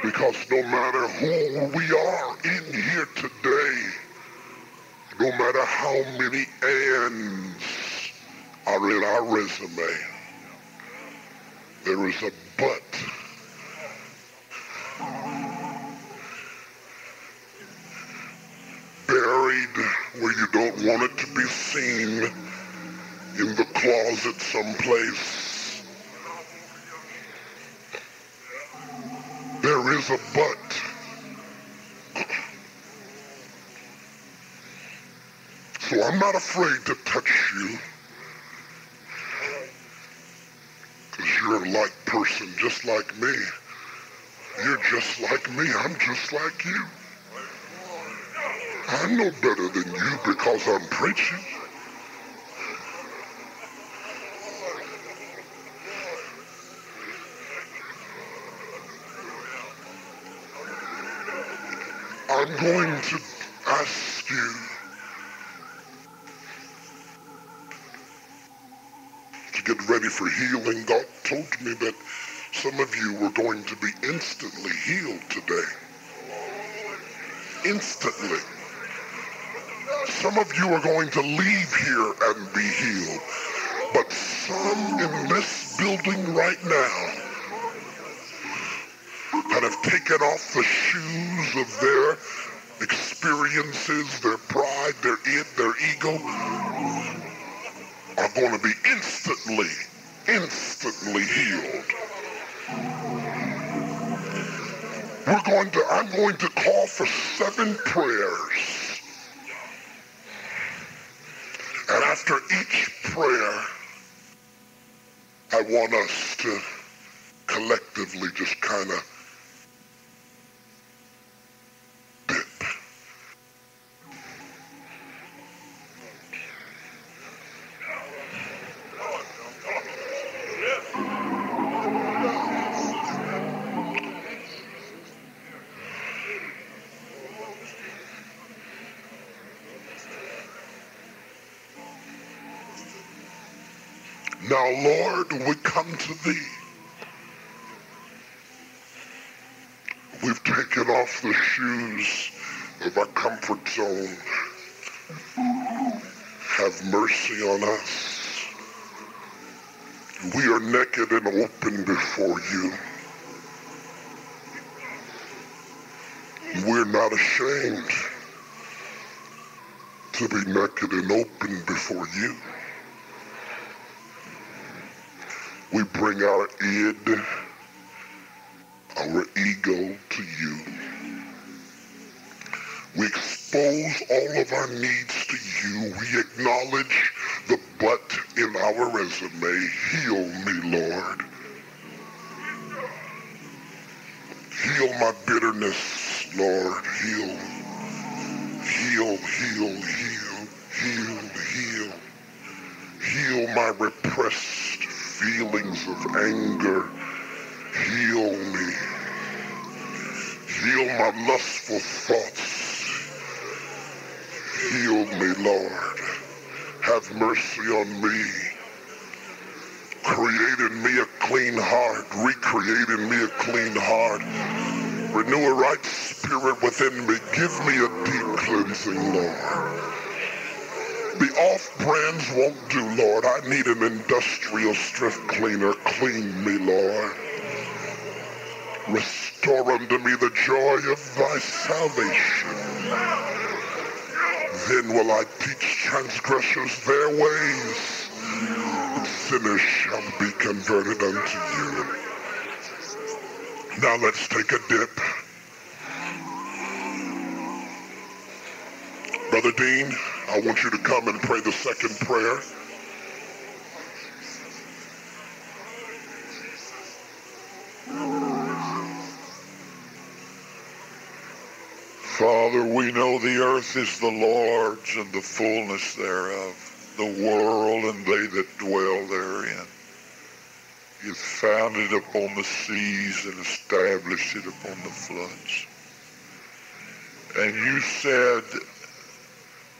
Because no matter who we are in here today, no matter how many ands are in our resume, there is a but. Buried where you don't want it to be seen in the closet someplace. There is a but. So I'm not afraid to touch you. Because you're a like person just like me. You're just like me. I'm just like you. I'm no better than you because I'm preaching. I'm going to ask you to get ready for healing. God told me that some of you were going to be instantly healed today. Instantly. Some of you are going to leave here and be healed. But some in this building right now that have taken off the shoes of their experiences, their pride, their id, their ego, are going to be instantly, instantly healed. We're going to, I'm going to call for seven prayers. And after each prayer, I want us to collectively just kind of come to thee. We've taken off the shoes of our comfort zone. Have mercy on us. We are naked and open before you. We're not ashamed to be naked and open before you. We bring our id, our ego to you. We expose all of our needs to you. We acknowledge the but in our resume. Heal me, Lord. Heal my bitterness, Lord. Heal. Heal, heal, heal, heal, heal. Heal my repressed feelings of anger. Heal me. Heal my lustful thoughts. Heal me, Lord. Have mercy on me. Create in me a clean heart. Recreate in me a clean heart. Renew a right spirit within me. Give me a deep cleansing, Lord. The off-brands won't do, Lord. I need an industrial strength cleaner. Clean me, Lord. Restore unto me the joy of thy salvation. Then will I teach transgressors their ways. Sinners shall be converted unto you. Now let's take a dip. Brother Dean, I want you to come and pray the second prayer. Father, we know the earth is the Lord's and the fullness thereof, the world and they that dwell therein. He has founded upon the seas and established it upon the floods. And you said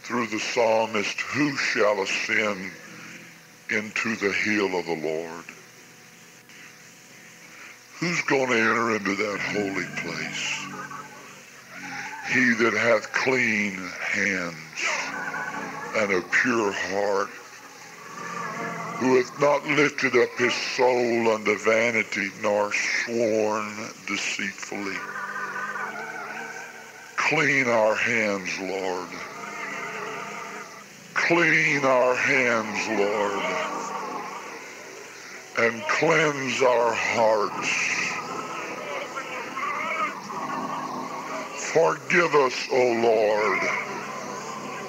through the psalmist, who shall ascend into the hill of the Lord? Who's going to enter into that holy place? He that hath clean hands and a pure heart, who hath not lifted up his soul unto vanity, nor sworn deceitfully. Clean our hands, Lord. Clean our hands, Lord. And cleanse our hearts. Forgive us, O Lord,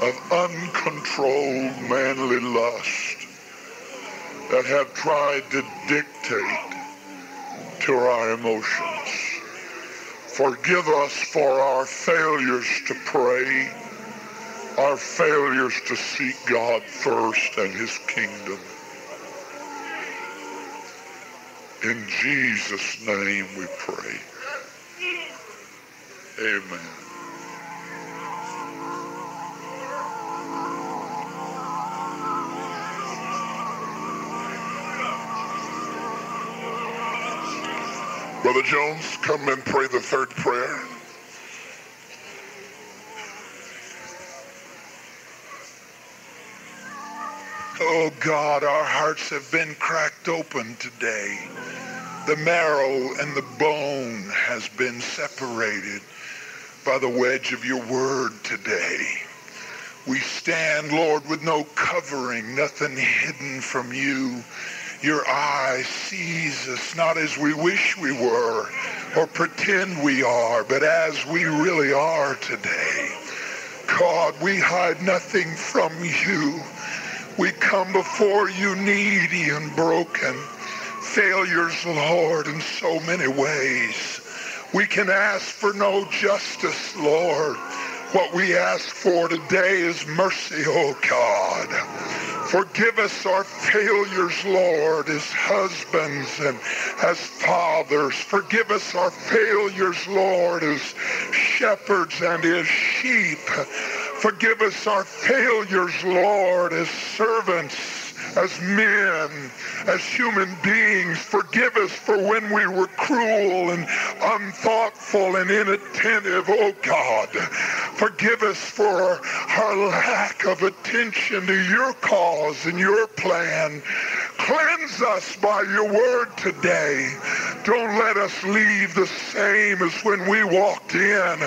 of uncontrolled manly lust that have tried to dictate to our emotions. Forgive us for our failures to pray, our failures to seek God first and his kingdom. In Jesus' name we pray. Amen. Brother Jones, come and pray the third prayer. Oh God, our hearts have been cracked open today. The marrow and the bone has been separated by the wedge of your word today. We stand, Lord, with no covering, nothing hidden from you. Your eye sees us not as we wish we were or pretend we are, but as we really are today. God, we hide nothing from you. We come before you needy and broken, failures, Lord, in so many ways. We can ask for no justice, Lord. What we ask for today is mercy, oh God. Forgive us our failures, Lord, as husbands and as fathers. Forgive us our failures, Lord, as shepherds and as sheep. Forgive us our failures, Lord, as servants as men, as human beings. Forgive us for when we were cruel and unthoughtful and inattentive, oh God. Forgive us for our lack of attention to your cause and your plan. Cleanse us by your word today. Don't let us leave the same as when we walked in,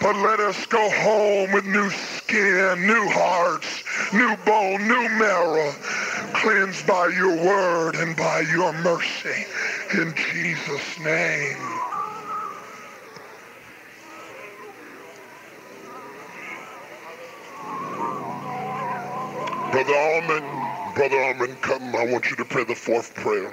but let us go home with new skin, new hearts, new bone, new marrow, cleansed by your word and by your mercy. In Jesus' name. Brother Almond, Brother Armin, come. I want you to pray the fourth prayer.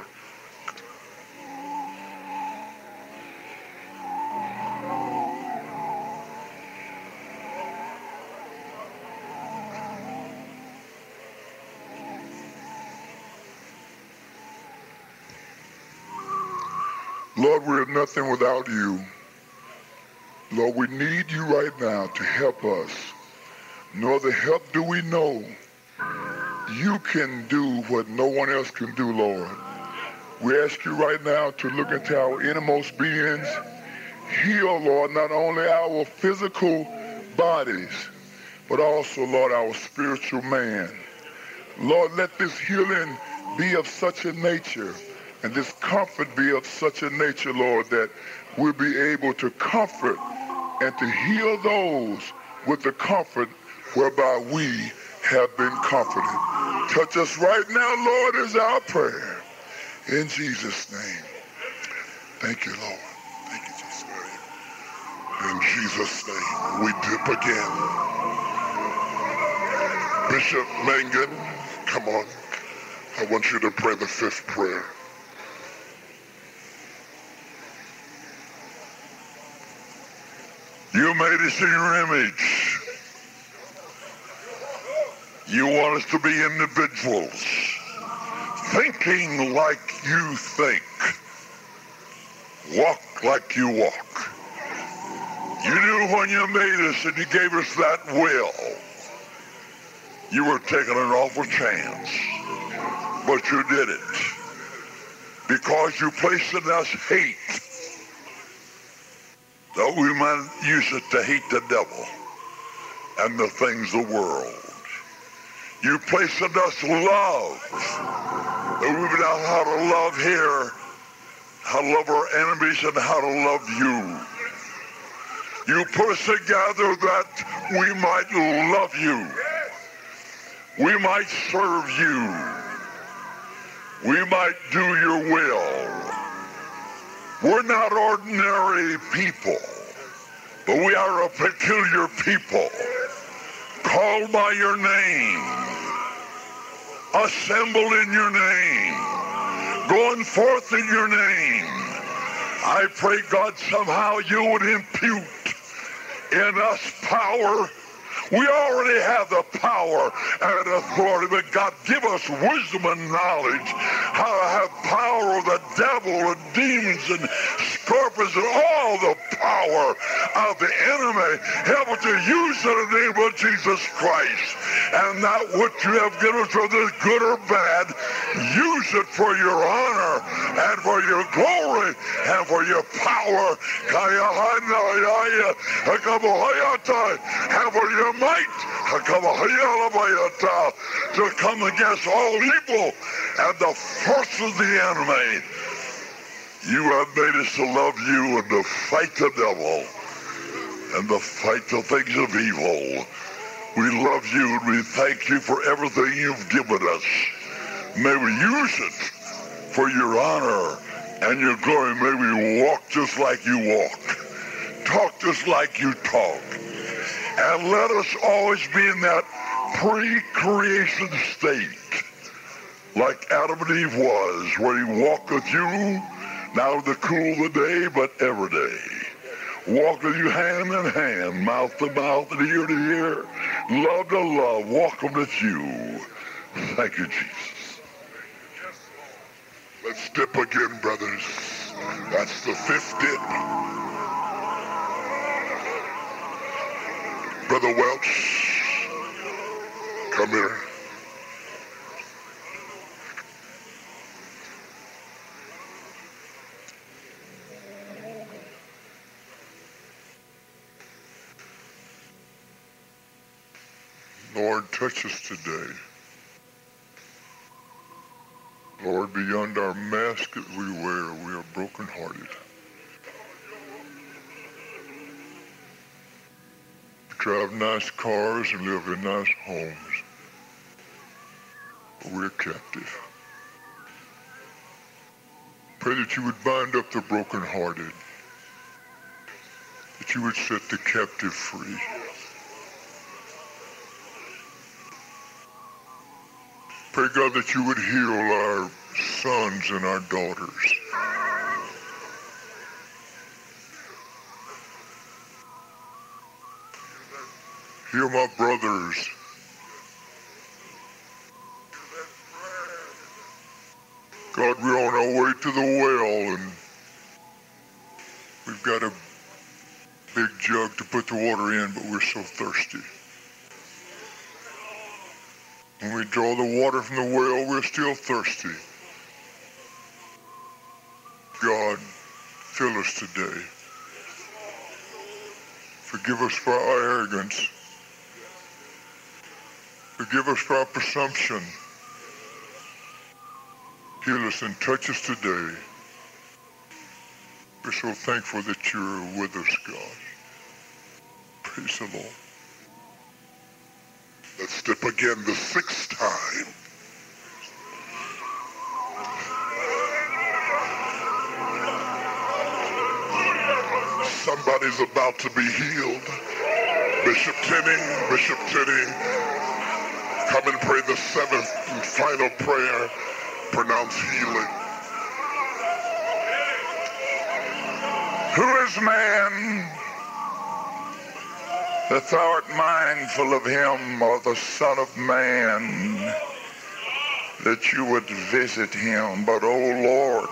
Lord, we're nothing without you. Lord, we need you right now to help us. No other help do we know you can do what no one else can do, Lord. We ask you right now to look into our innermost beings. Heal, Lord, not only our physical bodies, but also, Lord, our spiritual man. Lord, let this healing be of such a nature and this comfort be of such a nature, Lord, that we'll be able to comfort and to heal those with the comfort whereby we have been comforted. Touch us right now, Lord, is our prayer. In Jesus' name. Thank you, Lord. Thank you, Jesus. In Jesus' name, we dip again. Bishop Mangan, come on. I want you to pray the fifth prayer. You made us in your image. You want us to be individuals, thinking like you think, walk like you walk. You knew when you made us and you gave us that will, you were taking an awful chance, but you did it because you placed in us hate that we might use it to hate the devil and the things of the world. You place in us love. That we would know how to love here, how to love our enemies, and how to love you. You put us together that we might love you. We might serve you. We might do your will. We're not ordinary people, but we are a peculiar people. Called by your name. Assembled in your name, going forth in your name. I pray, God, somehow you would impute in us power. We already have the power and authority, but God, give us wisdom and knowledge how to have power of the devil and demons and scorpions and all the power of the enemy. Help us to use in the name of Jesus Christ. And that what you have given us, whether it's good or bad, use it for your honor and for your glory and for your power. And for your might to come against all evil and the force of the enemy. You have made us to love you and to fight the devil and to fight the things of evil. We love you and we thank you for everything you've given us. May we use it for your honor and your glory. May we walk just like you walk, talk just like you talk. And let us always be in that pre-creation state, like Adam and Eve was, where he walked with you, in the cool of the day, but every day. Walk with you hand in hand, mouth to mouth, and ear to ear, love to love, walking with you. Thank you, Jesus. Let's dip again, brothers. That's the fifth dip. Brother Welch, come here. Lord, touch us today. Lord, beyond our mask that we wear, we are brokenhearted. drive nice cars and live in nice homes. But we're captive. Pray that you would bind up the brokenhearted, that you would set the captive free. Pray, God, that you would heal our sons and our daughters. Hear my brothers. God, we're on our way to the well and we've got a big jug to put the water in, but we're so thirsty. When we draw the water from the well, we're still thirsty. God, fill us today. Forgive us for our arrogance. Forgive us for our presumption. Heal us and touch us today. We're so thankful that you're with us, God. Praise the Lord. Let's step again the sixth time. Somebody's about to be healed. Bishop Tenney, Bishop Tenney, Come and pray the seventh and final prayer. Pronounce healing. Who is man that thou art mindful of him or the Son of Man, that you would visit him. But, oh Lord,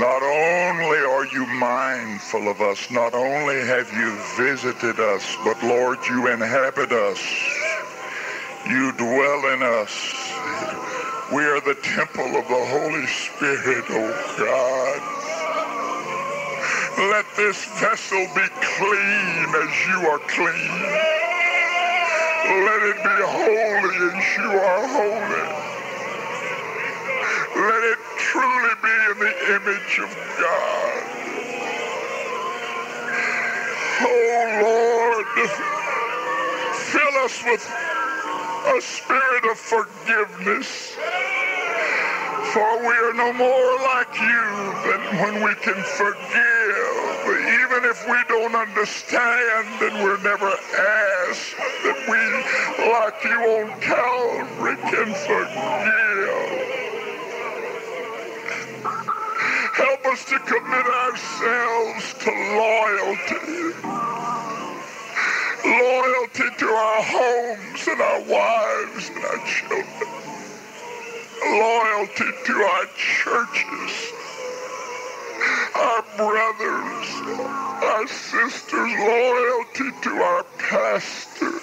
not only are you mindful of us, not only have you visited us, but Lord, you inhabit us. You dwell in us. We are the temple of the Holy Spirit, oh God. This vessel be clean as you are clean. Let it be holy as you are holy. Let it truly be in the image of God. Oh Lord, fill us with a spirit of forgiveness. For we are no more like you than when we can forgive. Even if we don't understand and we're never asked, that we, like you on Calvary, can forgive. Help us to commit ourselves to loyalty. Loyalty to our homes and our wives and our children. Loyalty to our churches, our brothers, our sisters. Loyalty to our pastors.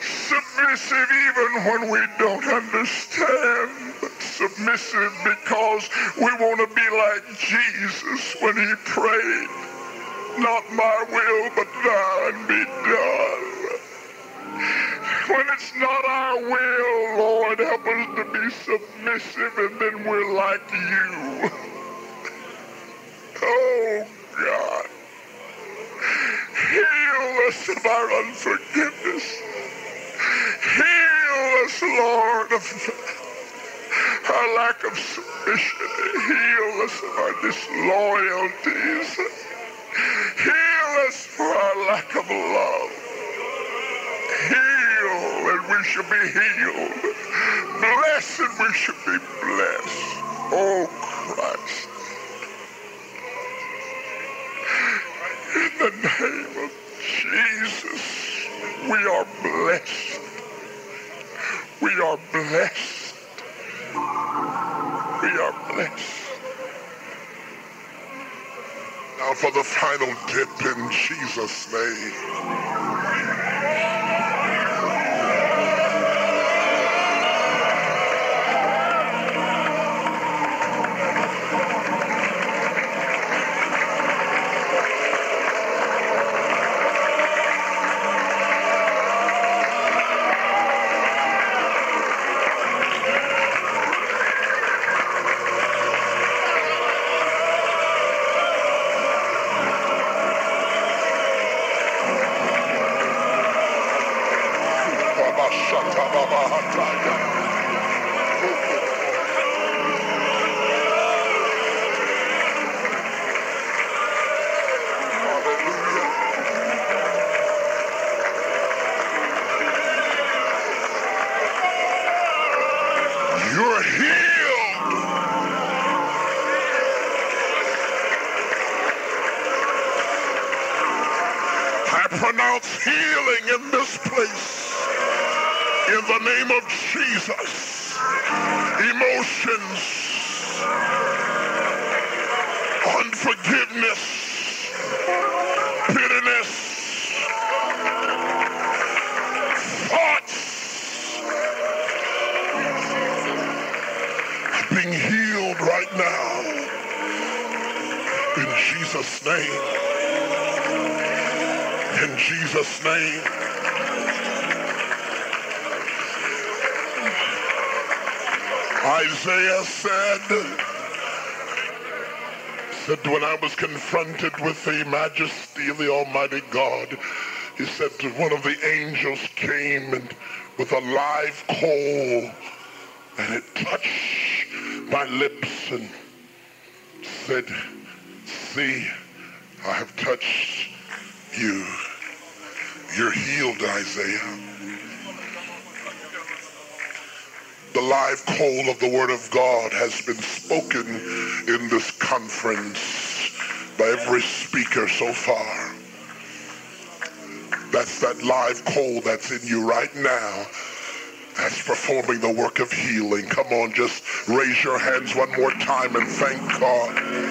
Submissive even when we don't understand, but submissive because we want to be like Jesus when he prayed, not my will, but thine be done. When it's not our will, Lord, help us to be submissive and then we're like you. Oh, God. Heal us of our unforgiveness. Heal us, Lord, of our lack of submission. Heal us of our disloyalties. Heal us for our lack of love. Heal and we shall be healed. Blessed we shall be blessed. Oh Christ. Jesus, we are blessed. We are blessed. We are blessed. Now for the final dip in Jesus' name. Name of Jesus. Emotions, unforgiveness, bitterness, thoughts being healed right now. In Jesus' name. In Jesus' name. Isaiah said, said when I was confronted with the majesty of the Almighty God, he said one of the angels came and with a live coal and it touched my lips and said, see, I have touched you. You're healed, Isaiah. The live coal of the Word of God has been spoken in this conference by every speaker so far. That's that live coal that's in you right now. That's performing the work of healing. Come on, just raise your hands one more time and thank God.